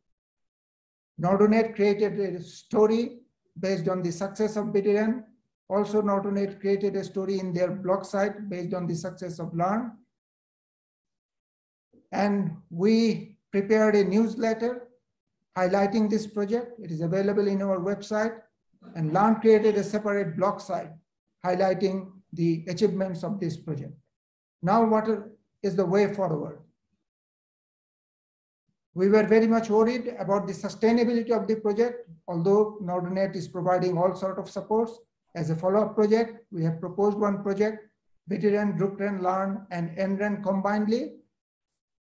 NORDUnet created a story based on the success of BdREN. Also, NORDUnet created a story in their blog site based on the success of LEARN. And we prepared a newsletter highlighting this project. It is available in our website. And LEARN created a separate blog site highlighting the achievements of this project. Now, what is the way forward? We were very much worried about the sustainability of the project, although NORDUnet is providing all sort of supports. As a follow-up project, we have proposed one project, BdREN, DrukREN, LEARN, and NREN combinedly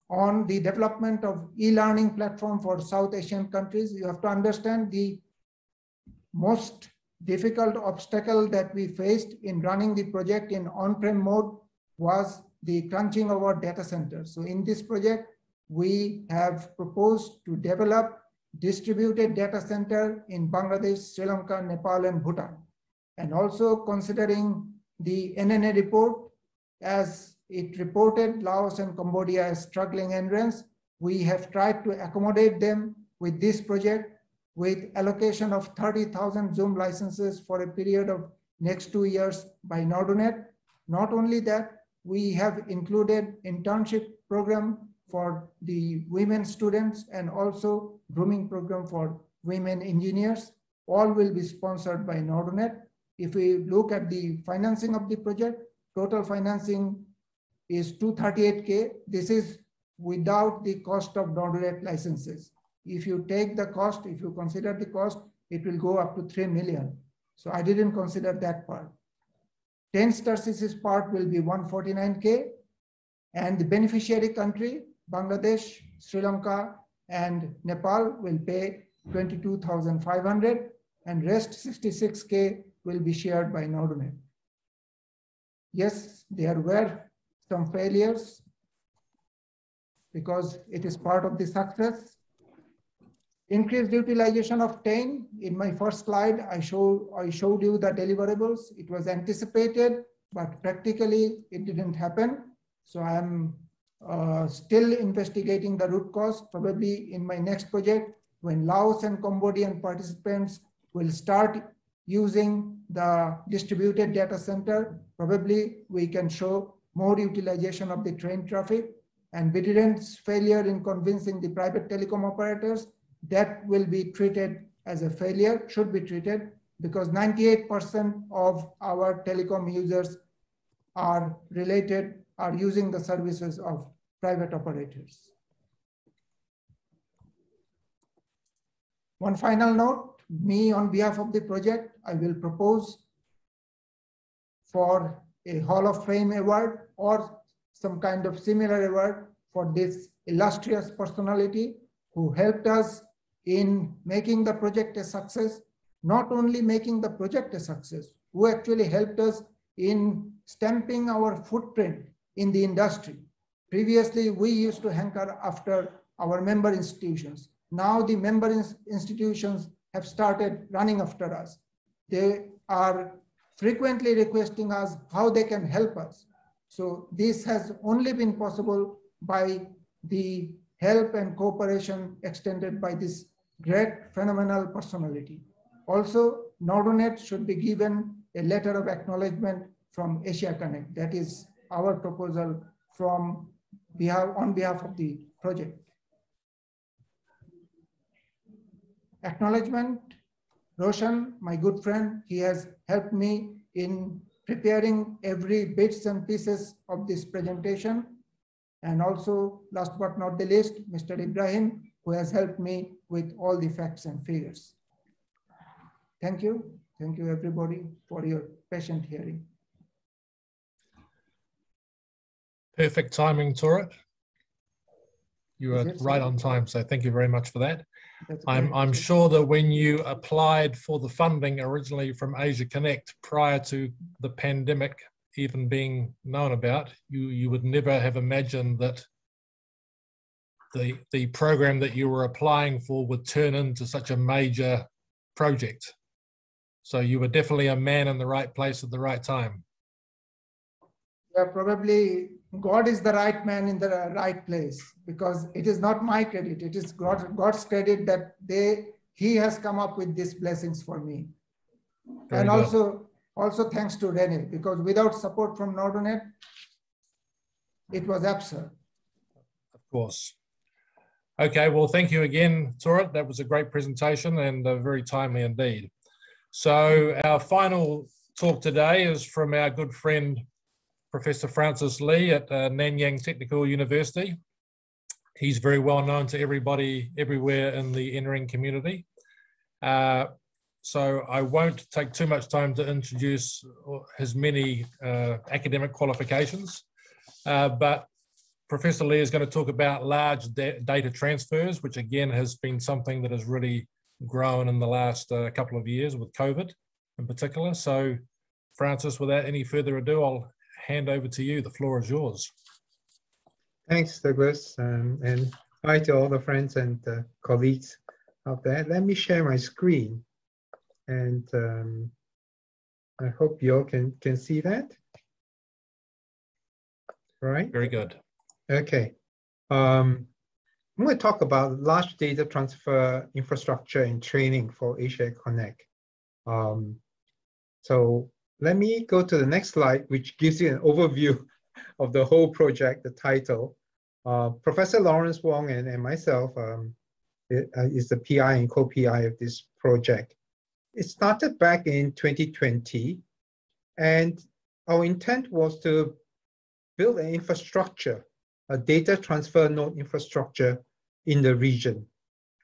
on the development of e-learning platform for South Asian countries. You have to understand the most difficult obstacle that we faced in running the project in on-prem mode was the crunching of our data center. So in this project, we have proposed to develop distributed data center in Bangladesh, Sri Lanka, Nepal, and Bhutan. And also considering the NNA report as it reported Laos and Cambodia as struggling NRENs, we have tried to accommodate them with this project with allocation of 30,000 Zoom licenses for a period of next two years by NORDUnet. Not only that, we have included internship program for the women students and also grooming program for women engineers. All will be sponsored by NORDUnet. If we look at the financing of the project, total financing is 238K. This is without the cost of NORDUnet licenses. If you take the cost, if you consider the cost, it will go up to 3 million. So I didn't consider that part. TEIN*CC's part will be 149K and the beneficiary country Bangladesh, Sri Lanka, and Nepal will pay 22,500 and rest 66K will be shared by NORDUnet. Yes, there were some failures because it is part of the success. Increased utilization of TEIN. In my first slide, I, show, I showed you the deliverables. It was anticipated, but practically it didn't happen. So I'm uh, still investigating the root cause. Probably in my next project, when Laos and Cambodian participants will start using the distributed data center, probably we can show more utilization of the train traffic and BdREN's failure in convincing the private telecom operators that will be treated as a failure, should be treated because 98% of our telecom users are related are using the services of private operators. One final note, me on behalf of the project, I will propose for a Hall of Fame award or some kind of similar award for this illustrious personality who helped us in making the project a success, not only making the project a success, who actually helped us in stamping our footprint in the industry. Previously, we used to hanker after our member institutions. Now the member institutions have started running after us. They are frequently requesting us how they can help us. So this has only been possible by the help and cooperation extended by this great phenomenal personality. Also, NORDUnet should be given a letter of acknowledgement from Asi@Connect. That is our proposal from behalf, on behalf of the project. Acknowledgement, Roshan, my good friend, he has helped me in preparing every bits and pieces of this presentation. And also, last but not the least, Mr. Ibrahim, who has helped me with all the facts and figures. Thank you. Thank you, everybody, for your patient hearing. Perfect timing, Tawrit. You are right on time, so thank you very much for that. That's I'm, great. I'm sure that when you applied for the funding originally from Asi@Connect prior to the pandemic even being known about, you, you would never have imagined that the, the program that you were applying for would turn into such a major project. So you were definitely a man in the right place at the right time. Yeah, probably God is the right man in the right place because it is not my credit. It is God, God's credit that they He has come up with these blessings for me. Very and good. also, also thanks to Rene because without support from NORDUnet, it was absurd. Of course. Okay, well, thank you again, Tawrit. That was a great presentation and uh, very timely indeed. So our final talk today is from our good friend, Professor Francis Lee at uh, Nanyang Technical University. He's very well known to everybody everywhere in the NREN community. Uh, so I won't take too much time to introduce his many uh, academic qualifications, uh, but Professor Lee is going to talk about large data transfers, which again has been something that has really grown in the last uh, couple of years with COVID in particular. So, Francis, without any further ado, I'll hand over to you. The floor is yours. Thanks, Douglas, um, and hi to all the friends and uh, colleagues out there. Let me share my screen, and um, I hope you all can can see that. Right? Very good. Okay. Um, I'm going to talk about large data transfer infrastructure and training for Asi@Connect. Um, so let me go to the next slide, which gives you an overview (laughs) of the whole project, the title. Uh, Professor Lawrence Wong and, and myself um, uh, is the PI and co-PI of this project. It started back in 2020, and our intent was to build an infrastructure a data transfer node infrastructure in the region.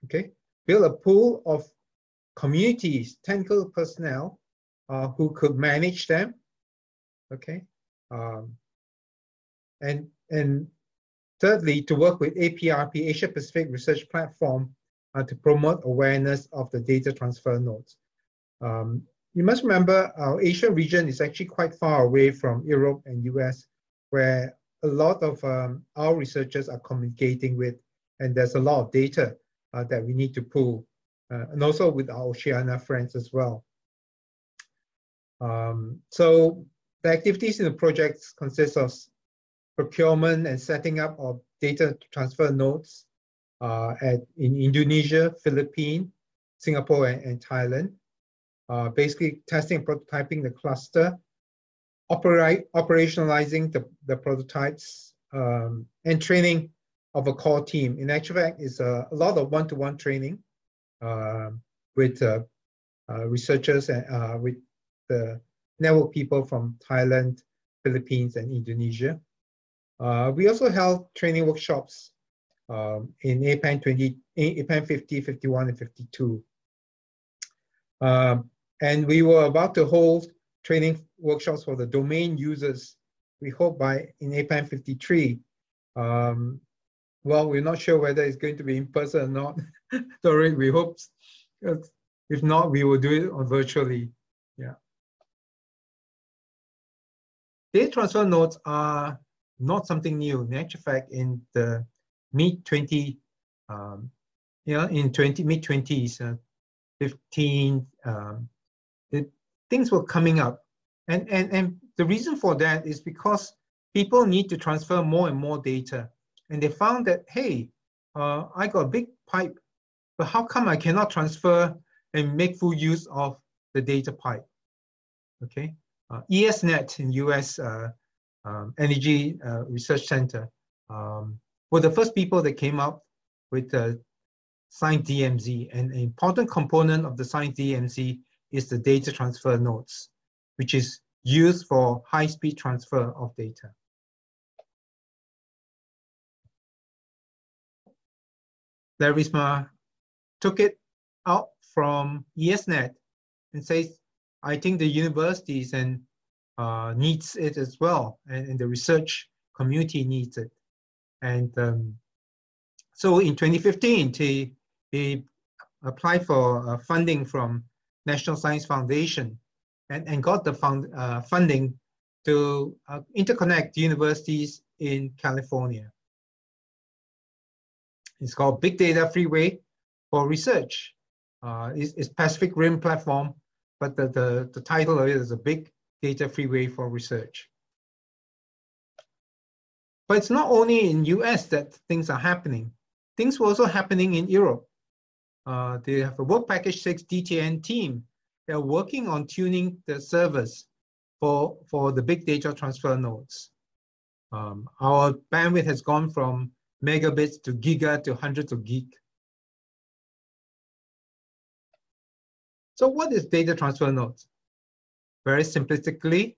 Okay, build a pool of communities, technical personnel uh, who could manage them. Okay, um, and and thirdly, to work with APRP, Asia Pacific Research Platform, uh, to promote awareness of the data transfer nodes. Um, you must remember our Asian region is actually quite far away from Europe and US, where a lot of um, our researchers are communicating with, and there's a lot of data uh, that we need to pull, uh, and also with our Oceania friends as well. Um, so the activities in the projects consist of procurement and setting up of data transfer nodes uh, at, in Indonesia, Philippines, Singapore, and, and Thailand. Uh, basically testing and prototyping the cluster, operationalizing the, the prototypes um, and training of a core team. In actual fact, it's a, a lot of one-to-one training uh, with uh, uh, researchers and uh, with the network people from Thailand, Philippines, and Indonesia. Uh, we also held training workshops um, in APAN 20, APAN 50, 51, and 52. Um, and we were about to hold training workshops for the domain users. We hope by in APAN 53. Um, well, we're not sure whether it's going to be in person or not. (laughs) Sorry, we hope. If not, we will do it on virtually. Yeah. Data transfer nodes are not something new. In actual fact, in the mid 20, um, in 20 mid 20s, uh, 15, um, it, things were coming up. And, and, and the reason for that is because people need to transfer more and more data. And they found that, hey, uh, I got a big pipe, but how come I cannot transfer and make full use of the data pipe? Okay, uh, ESNet in US uh, um, Energy uh, Research Center um, were the first people that came up with the Science DMZ. And an important component of the Science DMZ is the data transfer nodes, which is used for high-speed transfer of data. Larry Smarr took it out from ESNet and says, I think the universities and uh, needs it as well, and, and, the research community needs it. And um, So in 2015, he, he applied for uh, funding from National Science Foundation and, and got the fund, uh, funding to uh, interconnect universities in California. It's called Big Data Freeway for Research. Uh, it's, it's, Pacific Rim platform, but the, the, the title of it is a Big Data Freeway for Research. But it's not only in US that things are happening. Things were also happening in Europe. Uh, they have a Work Package 6 DTN team. They're working on tuning the servers for, for the big data transfer nodes. Um, our bandwidth has gone from megabits to giga to hundreds of gig. So what is data transfer nodes? Very simplistically,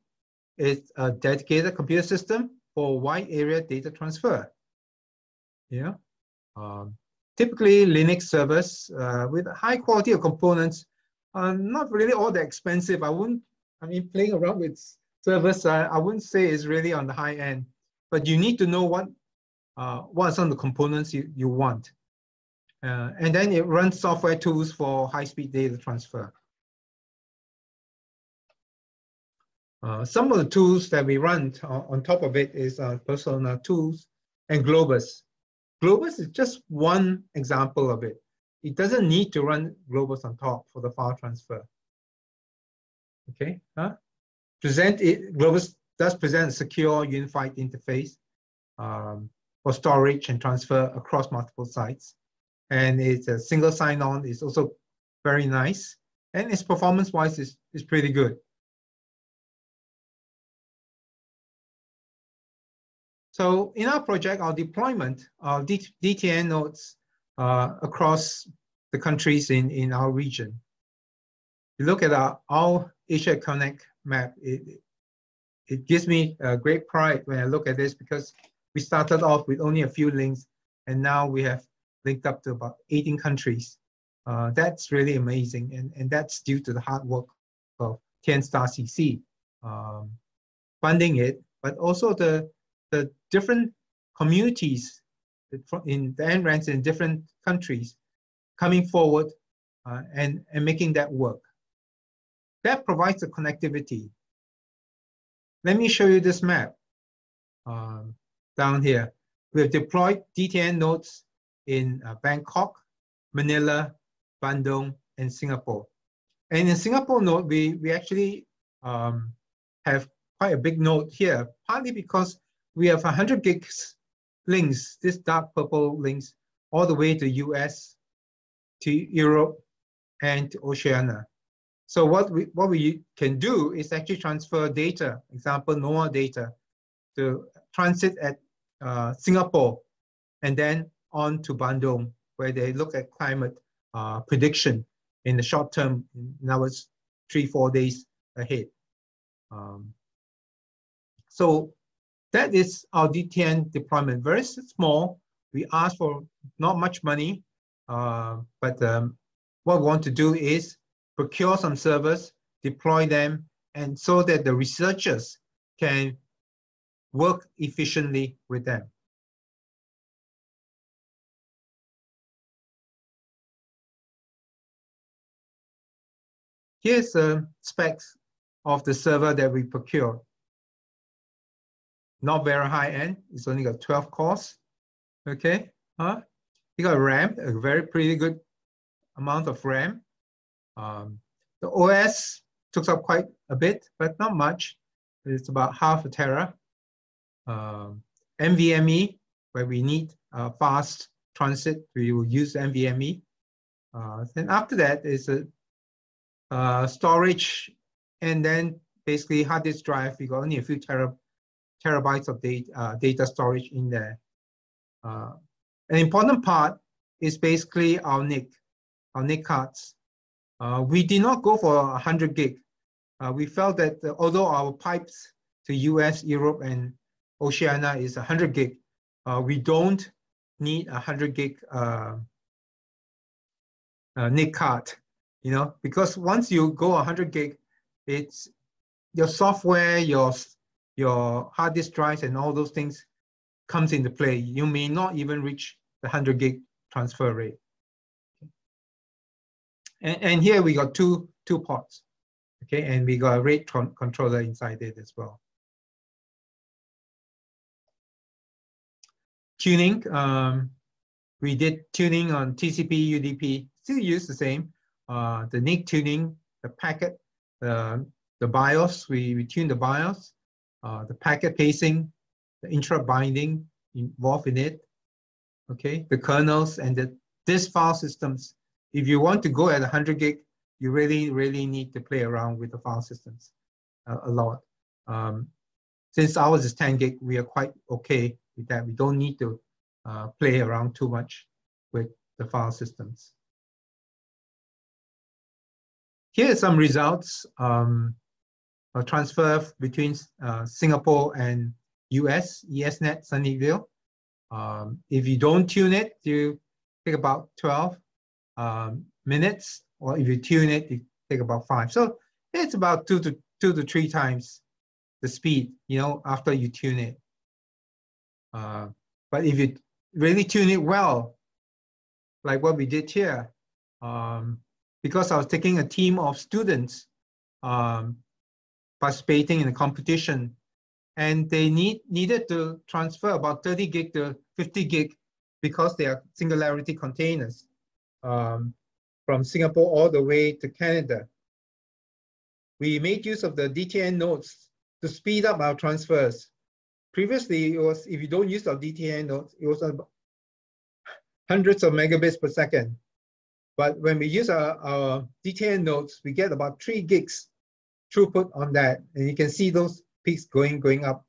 it's a dedicated computer system for wide area data transfer. Yeah. Um, typically Linux servers uh, with high quality of components are not really all that expensive. I wouldn't, I mean, playing around with servers, uh, I wouldn't say is really on the high end, but you need to know what, uh, what are some of the components you, you want. Uh, and then it runs software tools for high-speed data transfer. Uh, some of the tools that we run on, on top of it is uh, perfSONAR tools and Globus. Globus is just one example of it. It doesn't need to run Globus on top for the file transfer. Okay, huh? Present it, Globus does present a secure unified interface um, for storage and transfer across multiple sites. And it's a single sign-on, it's also very nice. And its performance-wise is, is pretty good. So in our project, our deployment of DTN nodes uh, across the countries in, in our region. You look at our, our Asi@Connect map, it, it gives me great pride when I look at this because we started off with only a few links and now we have linked up to about 18 countries. Uh, that's really amazing and, and that's due to the hard work of TEIN*CC um, funding it, but also the the different communities in the NRENs in different countries coming forward uh, and, and making that work. That provides the connectivity. Let me show you this map um, down here. We've deployed DTN nodes in uh, Bangkok, Manila, Bandung, and Singapore. And in Singapore node, we, we actually um, have quite a big node here, partly because we have 100 gigs links, this dark purple links, all the way to US, to Europe, and to Oceania. So what we, what we can do is actually transfer data, example, NOAA data, to transit at uh, Singapore, and then on to Bandung, where they look at climate uh, prediction in the short term, other words, three, four days ahead. Um, so that is our DTN deployment, very small. We ask for not much money, uh, but um, what we want to do is procure some servers, deploy them, and so that the researchers can work efficiently with them. Here's the specs of the server that we procure not very high end. It's only got 12 cores. Okay, huh? You got RAM, a very pretty good amount of RAM. Um, the OS took up quite a bit, but not much. It's about half a tera. Um, NVMe, where we need uh, fast transit, we will use NVMe. Uh, then after that is a uh, storage, and then basically hard disk drive. We got only a few tera terabytes of data, uh, data storage in there. Uh, an important part is basically our NIC, our NIC cards. Uh, we did not go for 100 gig. Uh, we felt that although our pipes to US, Europe, and Oceania is 100 gig, uh, we don't need a 100 gig uh, NIC card, you know, because once you go 100 gig, it's your software, your your hard disk drives and all those things comes into play. You may not even reach the 100 gig transfer rate. And, and here we got two, two ports, okay? And we got a rate controller inside it as well. Tuning, um, we did tuning on TCP, UDP, still use the same. Uh, the NIC tuning, the packet, uh, the BIOS, we, we tune the BIOS, uh, the packet pacing, the interrupt binding involved in it, okay, the kernels and the disk file systems. If you want to go at 100 gig, you really, really need to play around with the file systems uh, a lot. Um, since ours is 10 gig, we are quite okay with that. We don't need to uh, play around too much with the file systems. Here are some results. Um, a transfer between uh, Singapore and US, ESNet Sunnyvale. Um, if you don't tune it, you take about 12 um, minutes, or if you tune it, you take about five. So it's about two to two to three times the speed, you know, after you tune it. Uh, but if you really tune it well, like what we did here, um, because I was taking a team of students um, participating in the competition, and they need needed to transfer about 30 gig to 50 gig because they are singularity containers um, from Singapore all the way to Canada. We made use of the DTN nodes to speed up our transfers. Previously, it was if you don't use our DTN nodes, it was hundreds of megabits per second. But when we use our, our DTN nodes, we get about three gigs throughput on that. And you can see those peaks going, going up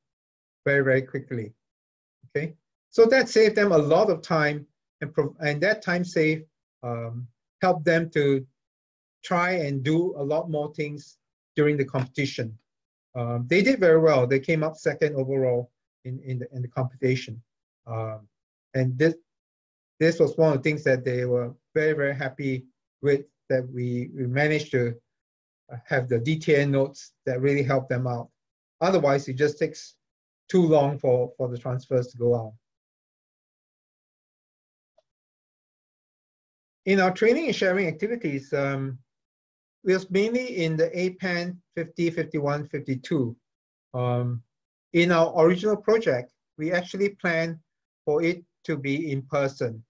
very, very quickly. Okay, so that saved them a lot of time and, and that time save um, helped them to try and do a lot more things during the competition. Um, they did very well. They came up second overall in, in, the, in the competition. Um, and this, this was one of the things that they were very, very happy with that we, we managed to have the DTN notes that really help them out. Otherwise, it just takes too long for, for the transfers to go on. In our training and sharing activities, um, it was mainly in the APAN 50, 51, 52. Um, in our original project, we actually planned for it to be in person.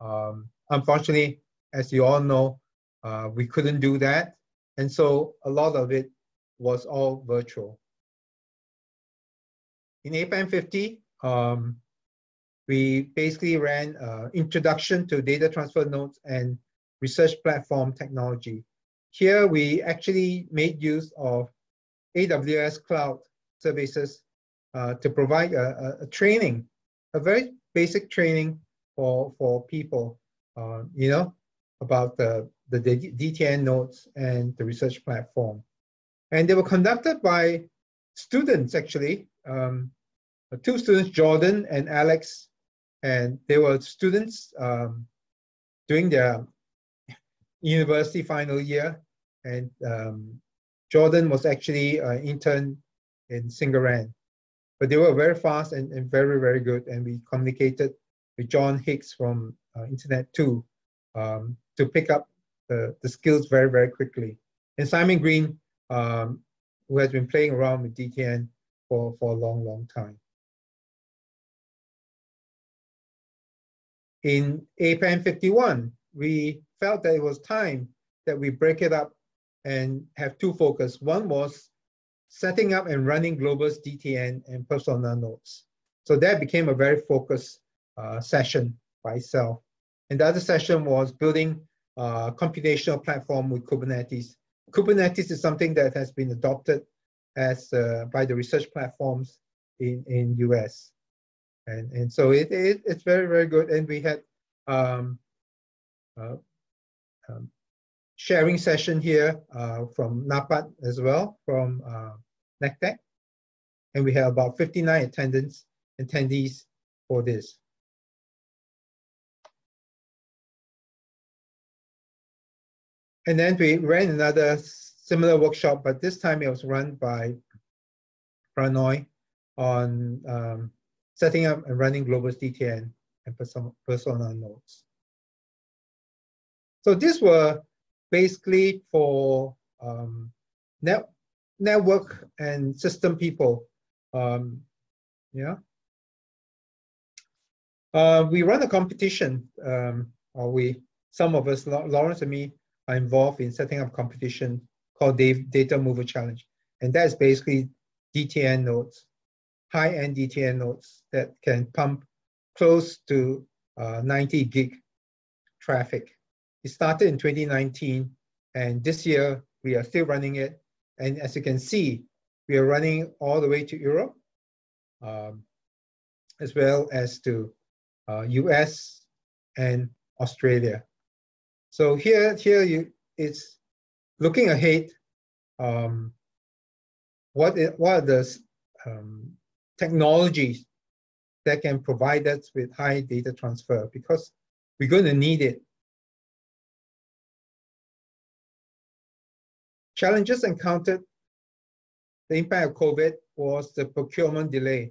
Um, unfortunately, as you all know, uh, we couldn't do that. And so a lot of it was all virtual. In APAN 50, um, we basically ran uh, introduction to data transfer nodes and research platform technology. Here, we actually made use of AWS cloud services uh, to provide a, a, a, training, a very basic training for, for people, uh, you know, about the, the DTN nodes and the research platform. And they were conducted by students, actually, um, two students, Jordan and Alex, and they were students um, doing their university final year. And um, Jordan was actually an intern in SingAREN. But they were very fast and, and very, very good. And we communicated with John Hicks from uh, Internet 2 um, to pick up the, the skills very, very quickly. And Simon Green, um, who has been playing around with DTN for, for a long, long time. In APAN 51, we felt that it was time that we break it up and have two focus. One was setting up and running Globus DTN and perfSONAR nodes. So that became a very focused uh, session by itself. And the other session was building a computational platform with Kubernetes. Kubernetes is something that has been adopted as uh, by the research platforms in, in US. And, and so it, it, it's very, very good. And we had um, uh, um, sharing session here uh, from NAPAT as well, from uh. And we have about 59 attendants, attendees for this. And then we ran another similar workshop, but this time it was run by Pranoy on um, setting up and running Globus DTN and perfSONAR nodes. So these were basically for um, net, network and system people. Um, yeah. Uh, we run a competition, um, or we, some of us, Lawrence and me, are involved in setting up competition called Data Mover Challenge. And that's basically DTN nodes, high-end DTN nodes that can pump close to uh, 90 gig traffic. It started in 2019, and this year we are still running it. And as you can see, we are running all the way to Europe, um, as well as to uh, US and Australia. So here, here you, it's looking ahead. Um, what, are the um, technologies that can provide us with high data transfer? Because we're going to need it Challenges encountered the impact of COVID was the procurement delay.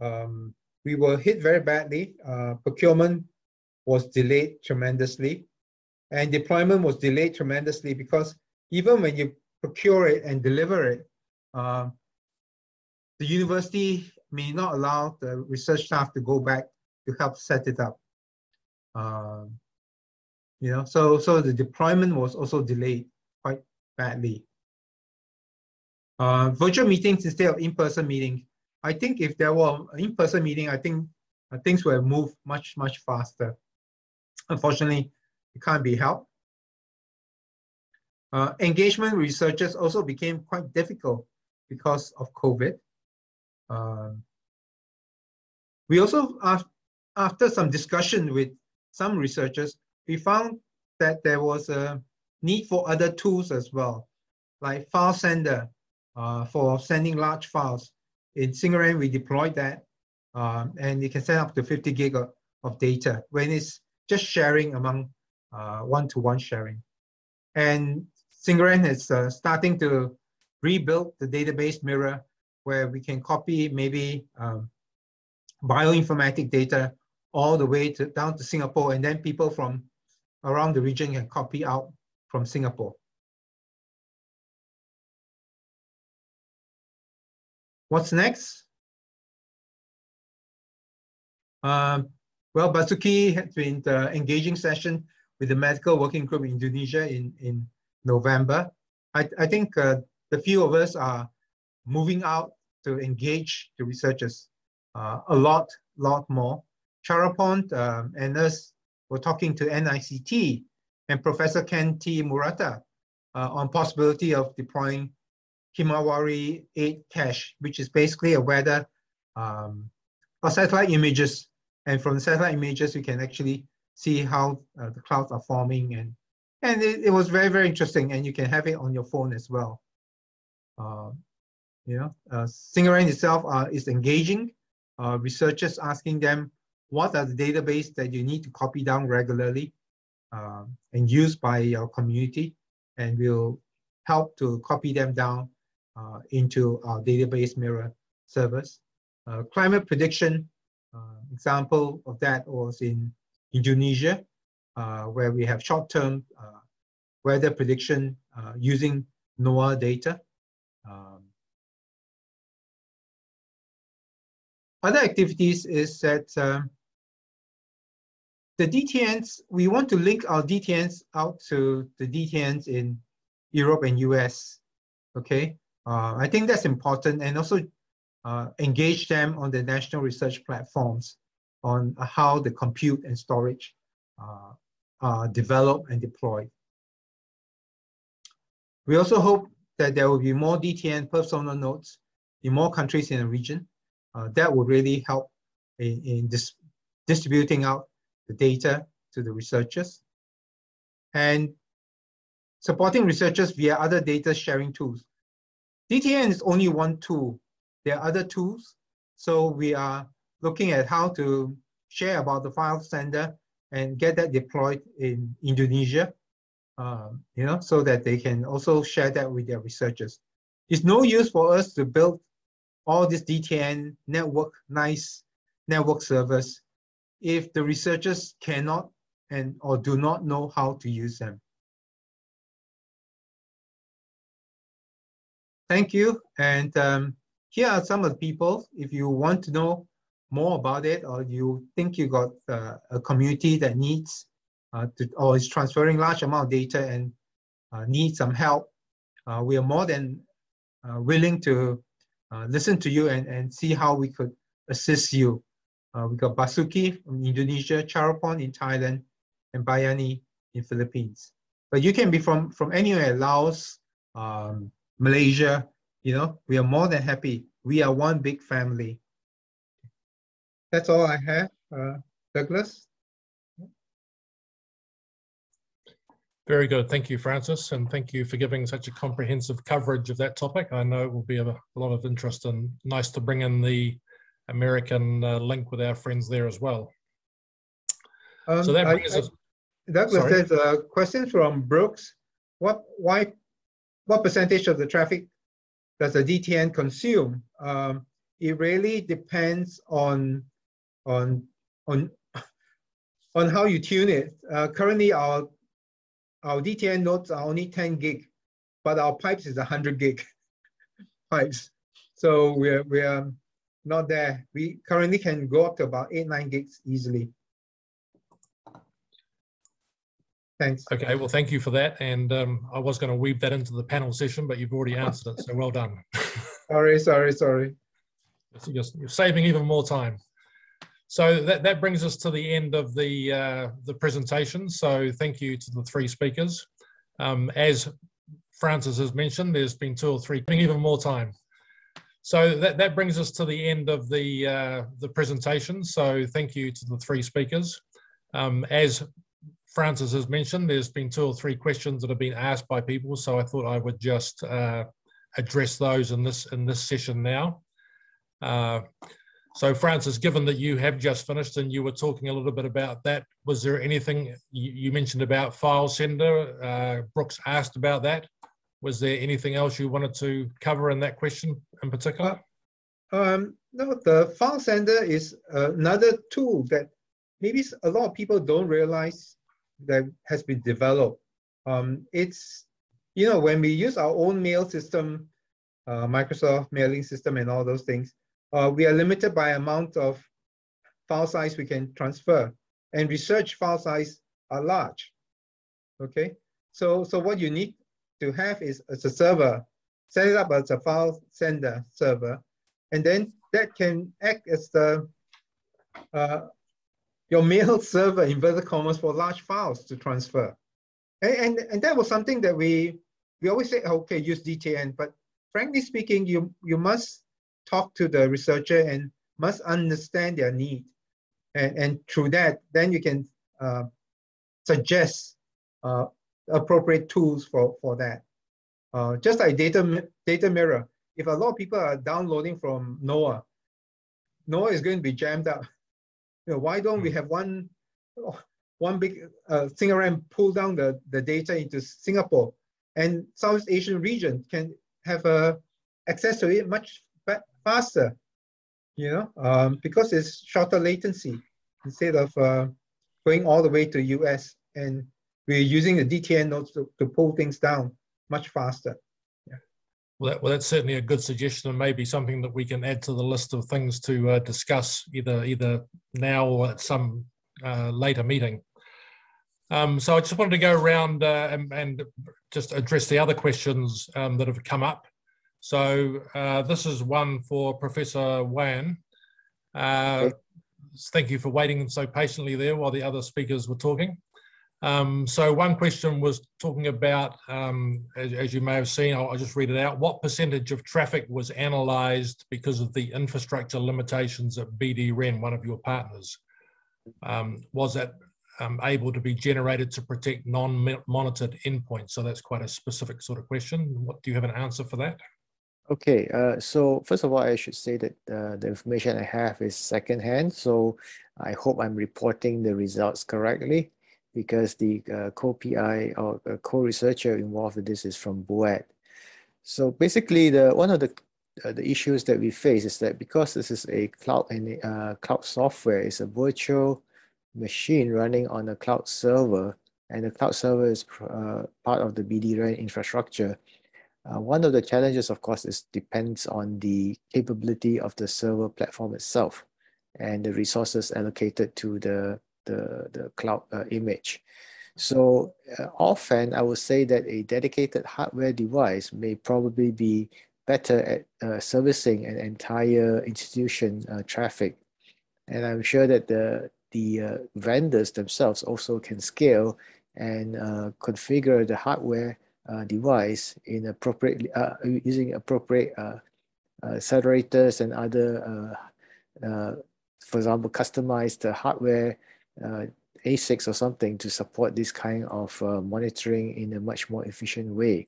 Um, we were hit very badly. Uh, procurement was delayed tremendously, and deployment was delayed tremendously because even when you procure it and deliver it, uh, the university may not allow the research staff to go back to help set it up. Um, you know, so so the deployment was also delayed quite badly. Uh, virtual meetings instead of in-person meeting. I think if there were in-person meeting, I think uh, things would have moved much, much faster. Unfortunately, it can't be helped. Uh, engagement researchers also became quite difficult because of COVID. Um, we also, after some discussion with some researchers, we found that there was a need for other tools as well, like file sender uh, for sending large files. In SingAREN, we deployed that, um, and you can send up to 50 gig of, of data when it's just sharing among one-to-one -one sharing. And SingAREN is uh, starting to rebuild the database mirror where we can copy maybe um, bioinformatic data all the way to down to Singapore, and then people from around the region can copy out from Singapore. What's next? Um, well, Basuki has been the engaging session with the medical working group in Indonesia in, in November. I, I think uh, the few of us are moving out to engage the researchers uh, a lot, lot more. Charapont um, and us were talking to NICT and Professor Ken T. Murata uh, on possibility of deploying Himawari 8 cache, which is basically a weather um, or satellite images. And from the satellite images, we can actually see how uh, the clouds are forming. And, and it, it, was very, very interesting. And you can have it on your phone as well. Uh, you know, uh, itself uh, is engaging uh, researchers, asking them what are the database that you need to copy down regularly uh, and use by your community, and we'll help to copy them down uh, into our database mirror service. Uh, climate prediction, example of that was in Indonesia, uh, where we have short-term uh, weather prediction using NOAA data. Um, other activities is that um, the DTNs, we want to link our DTNs out to the DTNs in Europe and US, okay? Uh, I think that's important and also uh, engage them on the national research platforms on how the compute and storage uh, are developed and deployed. We also hope that there will be more DTN personal nodes in more countries in the region. Uh, that will really help in, in dis distributing out the data to the researchers, and supporting researchers via other data sharing tools. DTN is only one tool. There are other tools. So we are looking at how to share about the file sender and get that deployed in Indonesia, um, you know, so that they can also share that with their researchers. It's no use for us to build all this DTN network, nice network servers if the researchers cannot and or do not know how to use them. Thank you. And um, here are some of the people, if you want to know more about it or you think you got uh, a community that needs uh, to, or is transferring large amount of data and uh, need some help, uh, we are more than uh, willing to uh, listen to you and, and see how we could assist you. we got Basuki from Indonesia, Charapon in Thailand, and Bayani in Philippines. But you can be from, from anywhere, Laos, um, Malaysia, you know, we are more than happy. We are one big family. That's all I have, uh, Douglas. Very good. Thank you, Francis, and thank you for giving such a comprehensive coverage of that topic. I know it will be of a, a lot of interest and nice to bring in the American uh, link with our friends there as well. Um, so that brings I, us. Douglas, sorry. there's a question from Brooks. What why what percentage of the traffic does the DTN consume? Um, it really depends on on on on how you tune it. Uh, currently, our our DTN nodes are only 10 gig, but our pipes is 100 gig (laughs) pipes. So we're, we're not there. We currently can go up to about eight, nine gigs easily. Thanks. Okay, well, thank you for that. And um, I was going to weave that into the panel session, but you've already answered it, so well done. (laughs) sorry, sorry, sorry. You're, you're saving even more time. So that, that brings us to the end of the, uh, the presentation. So thank you to the three speakers. Um, as Francis has mentioned, there's been two or three, even more time. So that, that brings us to the end of the, uh, the presentation. So thank you to the three speakers. Um, as Francis has mentioned, there's been two or three questions that have been asked by people. So I thought I would just uh, address those in this, in this session now. So Francis, given that you have just finished and you were talking a little bit about that, was there anything you, mentioned about file sender? Uh, Brooks asked about that. Was there anything else you wanted to cover in that question in particular? Uh, um, no, the file sender is another tool that maybe a lot of people don't realize that has been developed. Um, it's, you know, when we use our own mail system, uh, Microsoft mailing system and all those things, uh, we are limited by amount of file size we can transfer. And research file size are large, okay? So, so what you need to have is, is a server, set it up as a file sender server, and then that can act as the uh, your mail (laughs) server, inverted commas, for large files to transfer. And, and, and that was something that we, we always say, okay, use DTN, but frankly speaking, you, you must talk to the researcher and must understand their need. And, and through that, then you can uh, suggest uh, appropriate tools for, for that. Uh, just like data, data mirror, if a lot of people are downloading from NOAA, NOAA is going to be jammed up. (laughs) You know, why don't we have one, (laughs) one big uh, and pull down the, the data into Singapore and Southeast Asian region can have uh, access to it much faster, you know, um, because it's shorter latency instead of uh, going all the way to US and we're using the DTN nodes to, to pull things down much faster. Well, that, well, that's certainly a good suggestion and maybe something that we can add to the list of things to uh, discuss either either now or at some uh, later meeting. Um, so I just wanted to go around uh, and, and, just address the other questions um, that have come up. So uh, this is one for Professor Wan. Uh, thank you for waiting so patiently there while the other speakers were talking. Um, so one question was talking about, um, as, as, you may have seen, I'll, I'll, just read it out. What percentage of traffic was analyzed because of the infrastructure limitations at BdREN, one of your partners? Um, was that um, able to be generated to protect non-monitored endpoints? So that's quite a specific sort of question. What do you have an answer for that? Okay, uh, so first of all, I should say that uh, the information I have is secondhand. So I hope I'm reporting the results correctly because the uh, co-PI or uh, co-researcher involved in this is from BUET. So basically, the one of the uh, the issues that we face is that because this is a cloud and uh, cloud software, it's a virtual machine running on a cloud server, and the cloud server is part of the BdREN infrastructure, uh, one of the challenges, of course, is depends on the capability of the server platform itself and the resources allocated to the, the, the cloud uh, image. So uh, often I would say that a dedicated hardware device may probably be better at uh, servicing an entire institution uh, traffic. And I'm sure that the, the uh, vendors themselves also can scale and configure the hardware device in appropriately uh, using appropriate uh, accelerators and other, for example, customized hardware ASICs or something to support this kind of monitoring in a much more efficient way.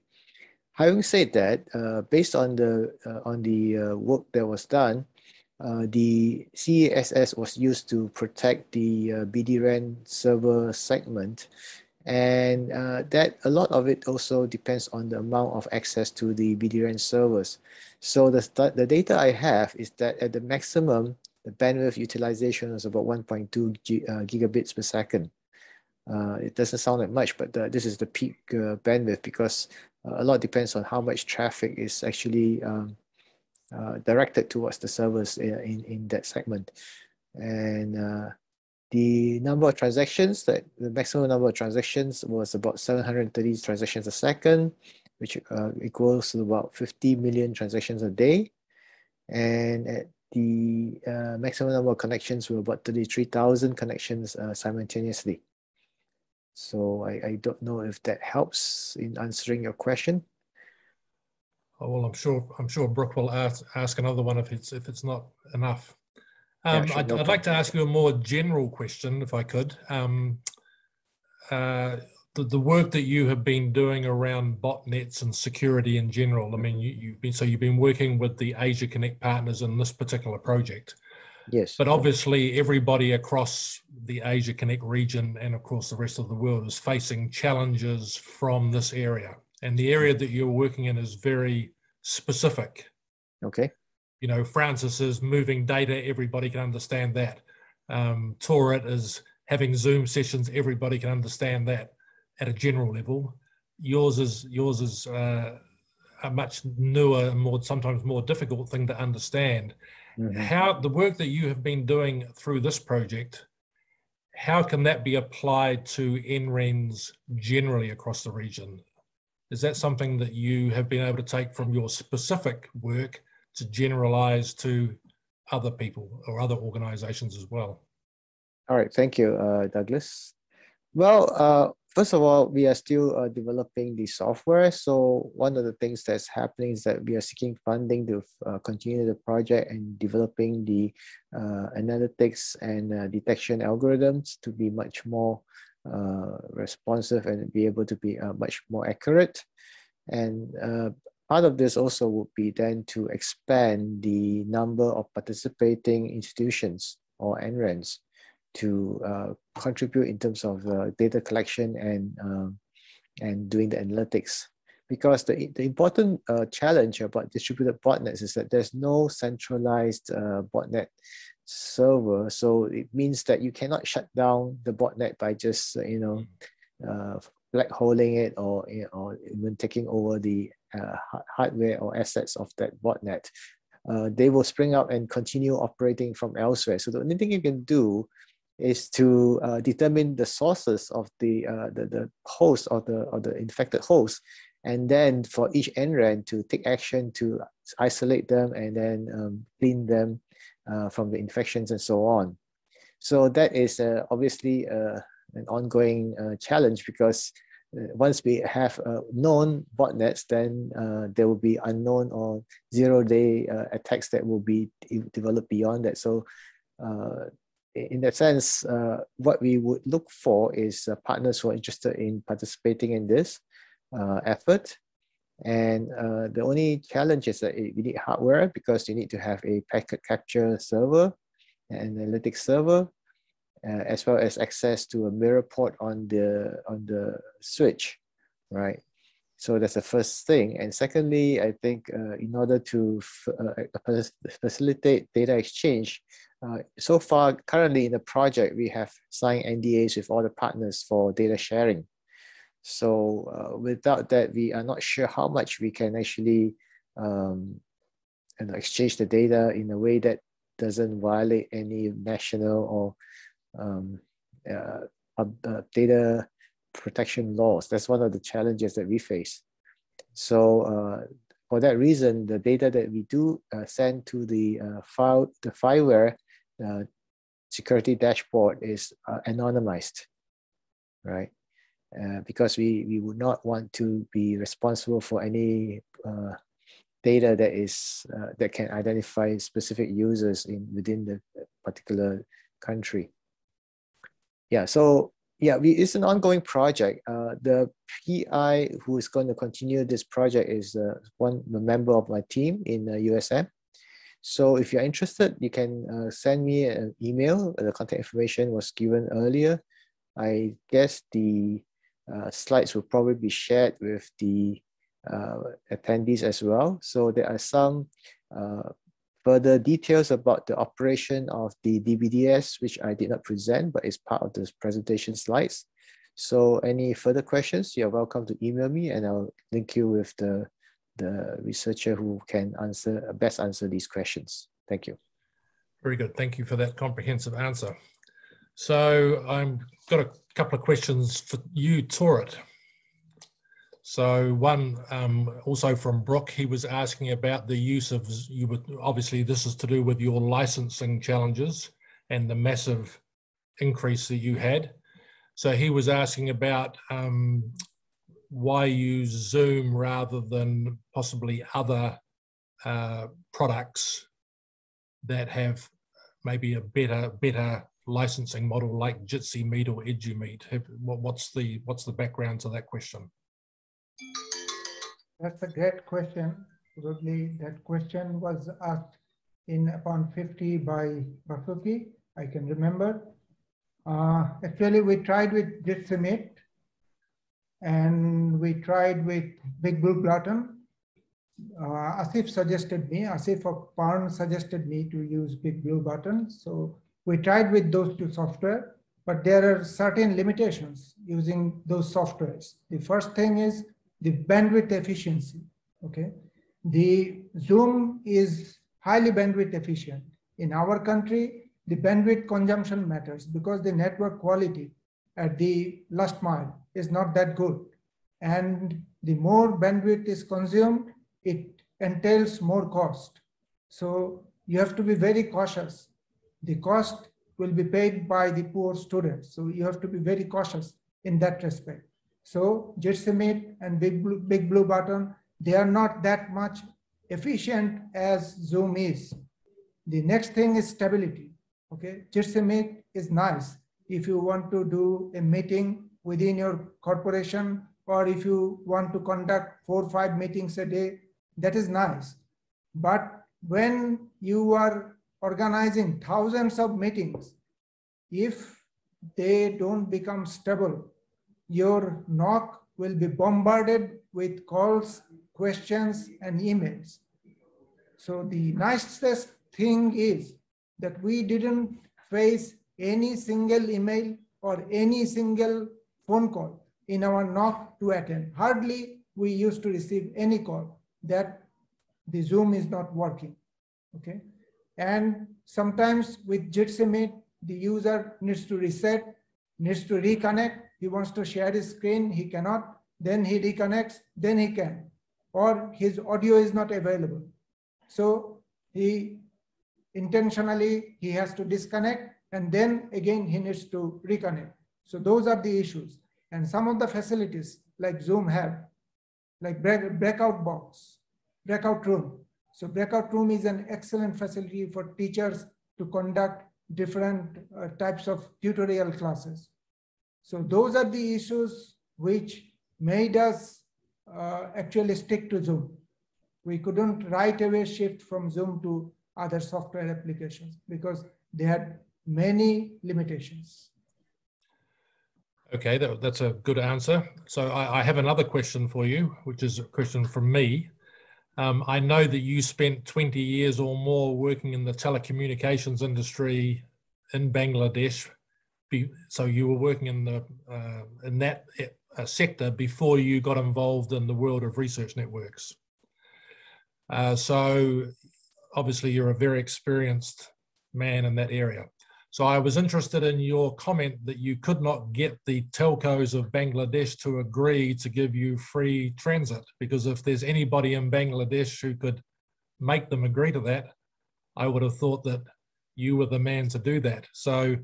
Having said that, uh, based on the uh, on the uh, work that was done, the CASS was used to protect the BdREN server segment and uh, that a lot of it also depends on the amount of access to the BdREN servers. So the, the data I have is that at the maximum, the bandwidth utilization is about 1.2 G, uh, gigabits per second. Uh, it doesn't sound like much, but this is the peak uh, bandwidth because uh, a lot depends on how much traffic is actually um, uh, directed towards the servers in, in that segment. And the number of transactions, that the maximum number of transactions was about 730 transactions a second, which uh, equals to about 50 million transactions a day. And at the uh, maximum number of connections were about 33,000 connections uh, simultaneously. So I, I don't know if that helps in answering your question. Oh, well, I'm sure I'm sure Brooke will ask, ask another one if it's if it's not enough. Um, yeah, I'd, I'd like to ask you a more general question, if I could. Um, uh, the, the work that you have been doing around botnets and security in general. I mean, you, you've been so you've been working with the Asi@Connect partners in this particular project. Yes. But obviously, everybody across the Asi@Connect region and of course the rest of the world is facing challenges from this area. And the area that you're working in is very specific. Okay you know, Francis is moving data, everybody can understand that. Um, Tawrit is having Zoom sessions, everybody can understand that at a general level. Yours is yours is uh, a much newer, more sometimes more difficult thing to understand. Mm-hmm. How the work that you have been doing through this project, how can that be applied to NRENs generally across the region? Is that something that you have been able to take from your specific work to generalize to other people or other organizations as well? All right, thank you, uh, Douglas. Well, uh, first of all, we are still uh, developing the software. So one of the things that's happening is that we are seeking funding to uh, continue the project and developing the uh, analytics and uh, detection algorithms to be much more responsive and be able to be much more accurate. And Part of this also would be then to expand the number of participating institutions or NRENs to uh, contribute in terms of uh, data collection and um, and doing the analytics. Because the, the important uh, challenge about distributed botnets is that there's no centralized uh, botnet server. So it means that you cannot shut down the botnet by just, you know, uh, black holing it or, or even taking over the hardware or assets of that botnet, uh, they will spring up and continue operating from elsewhere. So the only thing you can do is to uh, determine the sources of the, uh, the, the host or the, or the infected host, and then for each NREN to take action to isolate them and then um, clean them uh, from the infections and so on. So that is uh, obviously an ongoing challenge because uh, once we have uh, known botnets, then uh, there will be unknown or zero-day uh, attacks that will be developed beyond that. So uh, in that sense, uh, what we would look for is partners who are interested in participating in this effort. And the only challenge is that we need hardware because you need to have a packet capture server, an analytics server, uh, as well as access to a mirror port on the on the switch, right? So that's the first thing. And secondly, I think uh, in order to uh, facilitate data exchange, uh, so far, currently in the project, we have signed NDAs with all the partners for data sharing. So uh, without that, we are not sure how much we can actually um, know, exchange the data in a way that doesn't violate any national or um, uh, uh, data protection laws. That's one of the challenges that we face. So uh, for that reason, the data that we do uh, send to the uh, file, the FIWARE uh, security dashboard is anonymized, right? Because we, we would not want to be responsible for any data that is that can identify specific users in within the particular country. Yeah, so yeah, we, it's an ongoing project. Uh, the PI who is going to continue this project is uh, one member of my team in uh, USM. So if you're interested, you can uh, send me an email. The contact information was given earlier. I guess the uh, slides will probably be shared with the uh, attendees as well. So there are some further details about the operation of the DBDS, which I did not present, but is part of this presentation slides. So any further questions, you're welcome to email me and I'll link you with the the researcher who can answer best answer these questions. Thank you. Very good. Thank you for that comprehensive answer. So I've got a couple of questions for you, Tawrit. So one um, also from Brooke, he was asking about the use of, you would, obviously this is to do with your licensing challenges and the massive increase that you had. So he was asking about um, why use Zoom rather than possibly other uh, products that have maybe a better better licensing model like Jitsi Meet or EduMeet? What's the what's the background to that question? That's a great question. Probably that question was asked in APAN 50 by Basuki, I can remember. Uh, actually, we tried with Jitsi Meet and we tried with Big Blue Button. Uh, Asif suggested me, Asif of PERN suggested me to use Big Blue Button. So we tried with those two software, but there are certain limitations using those softwares. The first thing is the bandwidth efficiency, okay? The Zoom is highly bandwidth efficient. In our country, the bandwidth consumption matters because the network quality at the last mile is not that good. And the more bandwidth is consumed, it entails more cost. So you have to be very cautious. The cost will be paid by the poor students. So you have to be very cautious in that respect. So Jitsi Meet and Big Blue, Big Blue Button, they are not that much efficient as Zoom is. The next thing is stability. Okay, Jitsi Meet is nice if you want to do a meeting within your corporation or if you want to conduct four or five meetings a day, that is nice. But when you are organizing thousands of meetings, if they don't become stable, your NOC will be bombarded with calls, questions, and emails. So the nicest thing is that we didn't face any single email or any single phone call in our NOC to attend. Hardly we used to receive any call that the Zoom is not working, okay? And sometimes with Jitsi Meet, the user needs to reset, needs to reconnect. He wants to share his screen, he cannot. Then he reconnects, then he can. Or his audio is not available. So he intentionally, he has to disconnect and then again he needs to reconnect. So those are the issues. And some of the facilities like Zoom have, like break, breakout box, breakout room. So breakout room is an excellent facility for teachers to conduct different uh, types of tutorial classes. So those are the issues which made us uh, actually stick to Zoom. We couldn't right away shift from Zoom to other software applications because they had many limitations. Okay, that, that's a good answer. So I, I, have another question for you, which is a question from me. Um, I know that you spent 20 years or more working in the telecommunications industry in Bangladesh. So you were working in the uh, in that uh, sector before you got involved in the world of research networks. Uh, so obviously you're a very experienced man in that area. So I was interested in your comment that you could not get the telcos of Bangladesh to agree to give you free transit because if there's anybody in Bangladesh who could make them agree to that, I would have thought that you were the man to do that. So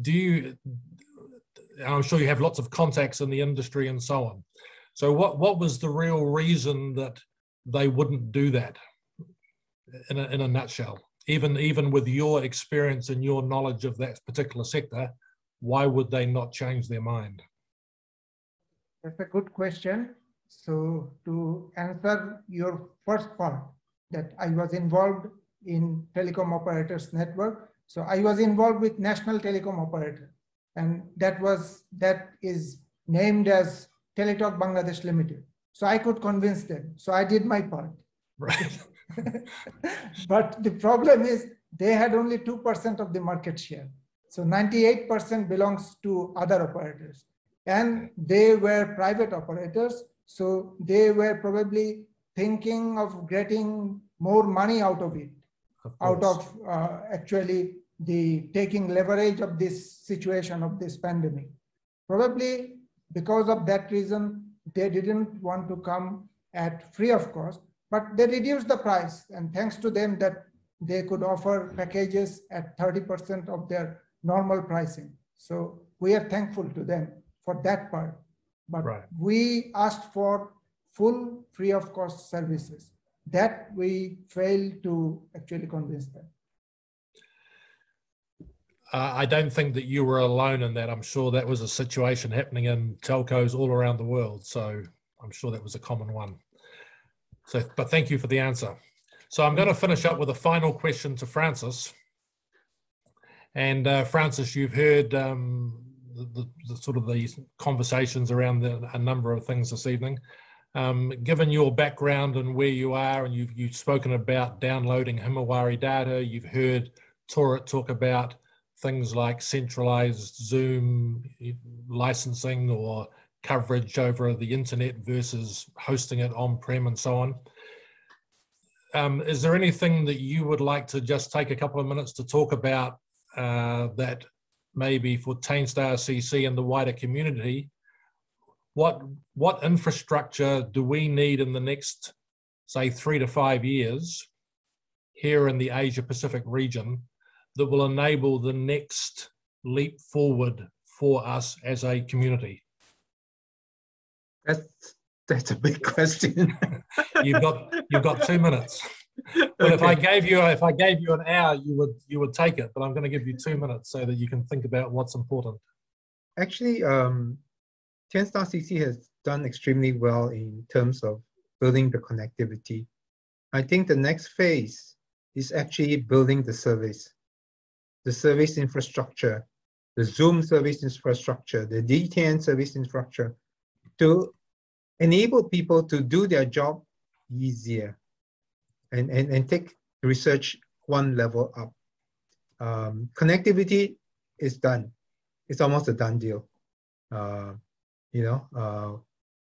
do you, I'm sure you have lots of contacts in the industry and so on. So what, what was the real reason that they wouldn't do that in a, in a nutshell? even even with your experience and your knowledge of that particular sector, why would they not change their mind? That's a good question. So to answer your first part, that I was involved in telecom operators network. So I was involved with national telecom operator, and that was that is named as Teletalk Bangladesh Limited. So I could convince them. So I did my part. Right. (laughs) but the problem is they had only 2% of the market share. So 98% belongs to other operators. And they were private operators. So they were probably thinking of getting more money out of it, of out of uh, actually the taking leverage of this situation of this pandemic. Probably because of that reason, they didn't want to come at free of cost but they reduced the price and thanks to them that they could offer packages at 30% of their normal pricing. So we are thankful to them for that part. But right. we asked for full free of cost services. That we failed to actually convince them. Uh, I don't think that you were alone in that. I'm sure that was a situation happening in telcos all around the world. So I'm sure that was a common one. So, but thank you for the answer. So I'm going to finish up with a final question to Francis. And uh, Francis, you've heard um, the, the, the, sort of the conversations around the, a number of things this evening. Um, given your background and where you are, and you've, you've spoken about downloading Himawari data, you've heard Tawrit talk about things like centralized Zoom licensing or coverage over the internet versus hosting it on-prem and so on. Um, is there anything that you would like to just take a couple of minutes to talk about uh, that maybe for TEIN*CC and the wider community, what, what infrastructure do we need in the next, say, three to five years here in the Asia Pacific region that will enable the next leap forward for us as a community? That's that's a big question. (laughs) you've got you've got two minutes. But okay. if I gave you if I gave you an hour, you would you would take it. But I'm going to give you two minutes so that you can think about what's important. Actually, um, TEIN*CC has done extremely well in terms of building the connectivity. I think the next phase is actually building the service, the service infrastructure, the Zoom service infrastructure, the DTN service infrastructure, to enable people to do their job easier and, and, and take research one level up. Um, connectivity is done. It's almost a done deal. Uh, you know, uh,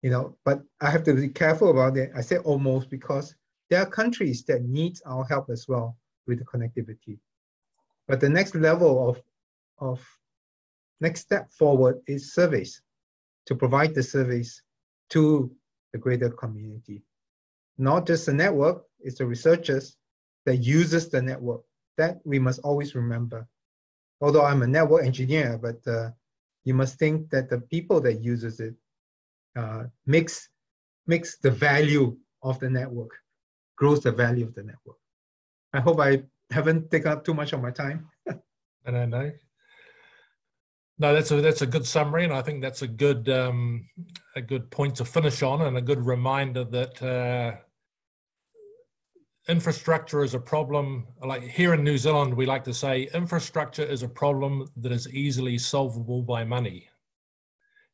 you know, but I have to be careful about it. I say almost because there are countries that need our help as well with the connectivity. But the next level of, of next step forward is service, to provide the service to the greater community. Not just the network, it's the researchers that uses the network. That we must always remember. Although I'm a network engineer, but uh, you must think that the people that uses it uh, makes, makes the value of the network, grows the value of the network. I hope I haven't taken up too much of my time. I don't know no, that's a that's a good summary, and I think that's a good um, a good point to finish on, and a good reminder that uh, infrastructure is a problem. Like here in New Zealand, we like to say infrastructure is a problem that is easily solvable by money.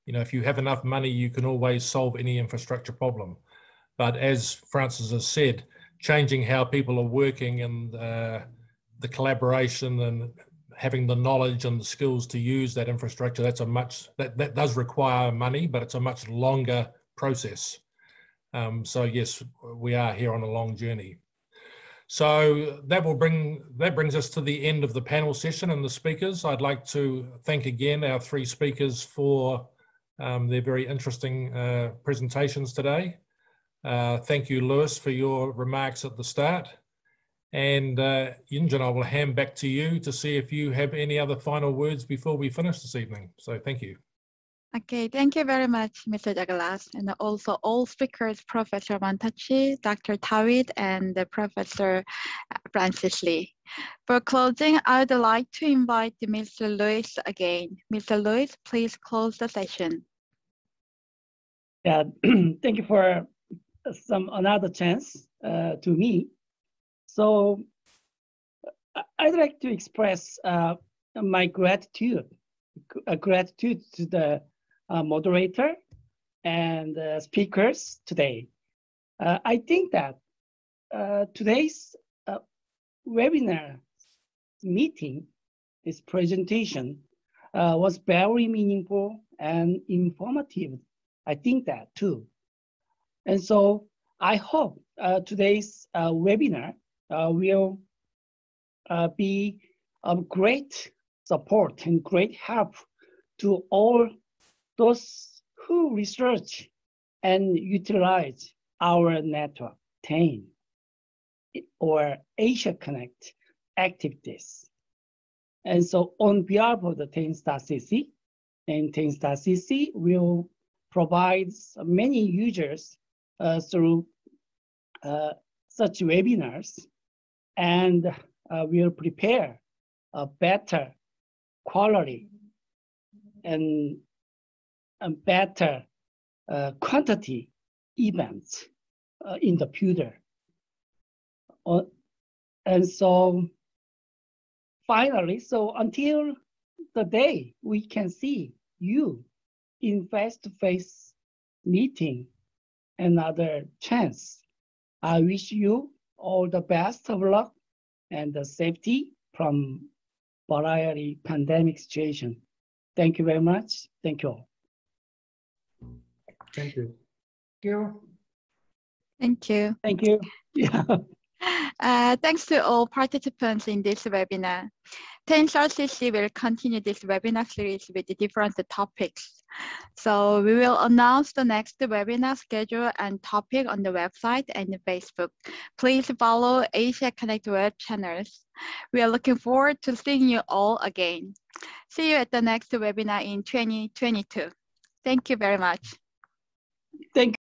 You know, if you have enough money, you can always solve any infrastructure problem. But as Francis has said, changing how people are working and uh, the collaboration and having the knowledge and the skills to use that infrastructure, that's a much, that, that does require money, but it's a much longer process. Um, so yes, we are here on a long journey. So that will bring that brings us to the end of the panel session and the speakers. I'd like to thank again our three speakers for um, their very interesting uh, presentations today. Uh, thank you, Louis, for your remarks at the start. And uh, Yinjin, I will hand back to you to see if you have any other final words before we finish this evening. So thank you. Okay, thank you very much, Mr. Douglas, and also all speakers, Professor Wan Tat Chee, Dr. Tawrit, and Professor uh, Francis Lee. For closing, I would like to invite Mr. Louis again. Mr. Louis, please close the session. Yeah, (clears throat) thank you for some another chance uh, to me. So I'd like to express uh, my gratitude, gratitude to the uh, moderator and uh, speakers today. Uh, I think that today's webinar meeting, this presentation, was very meaningful and informative. I think that too. And so I hope uh, today's uh, webinar uh, will be of great support and great help to all those who research and utilize our network, TEIN, or Asi@Connect activities. And so on behalf of the TEIN*CC, and TEIN*CC will provide many users uh, through uh, such webinars and uh, will prepare a better quality and a better uh, quantity events uh, in the future. Uh, and so finally, so until the day we can see you in face-to-face meeting another chance, I wish you all the best of luck and the safety from variety pandemic situation. Thank you very much. Thank you all. Thank you. Thank you. Thank you. Thank you. (laughs) Yeah. Uh, thanks to all participants in this webinar. TEIN*CC will continue this webinar series with different topics. So we will announce the next webinar schedule and topic on the website and Facebook. Please follow Asi@Connect web channels. We are looking forward to seeing you all again. See you at the next webinar in 2022. Thank you very much. Thank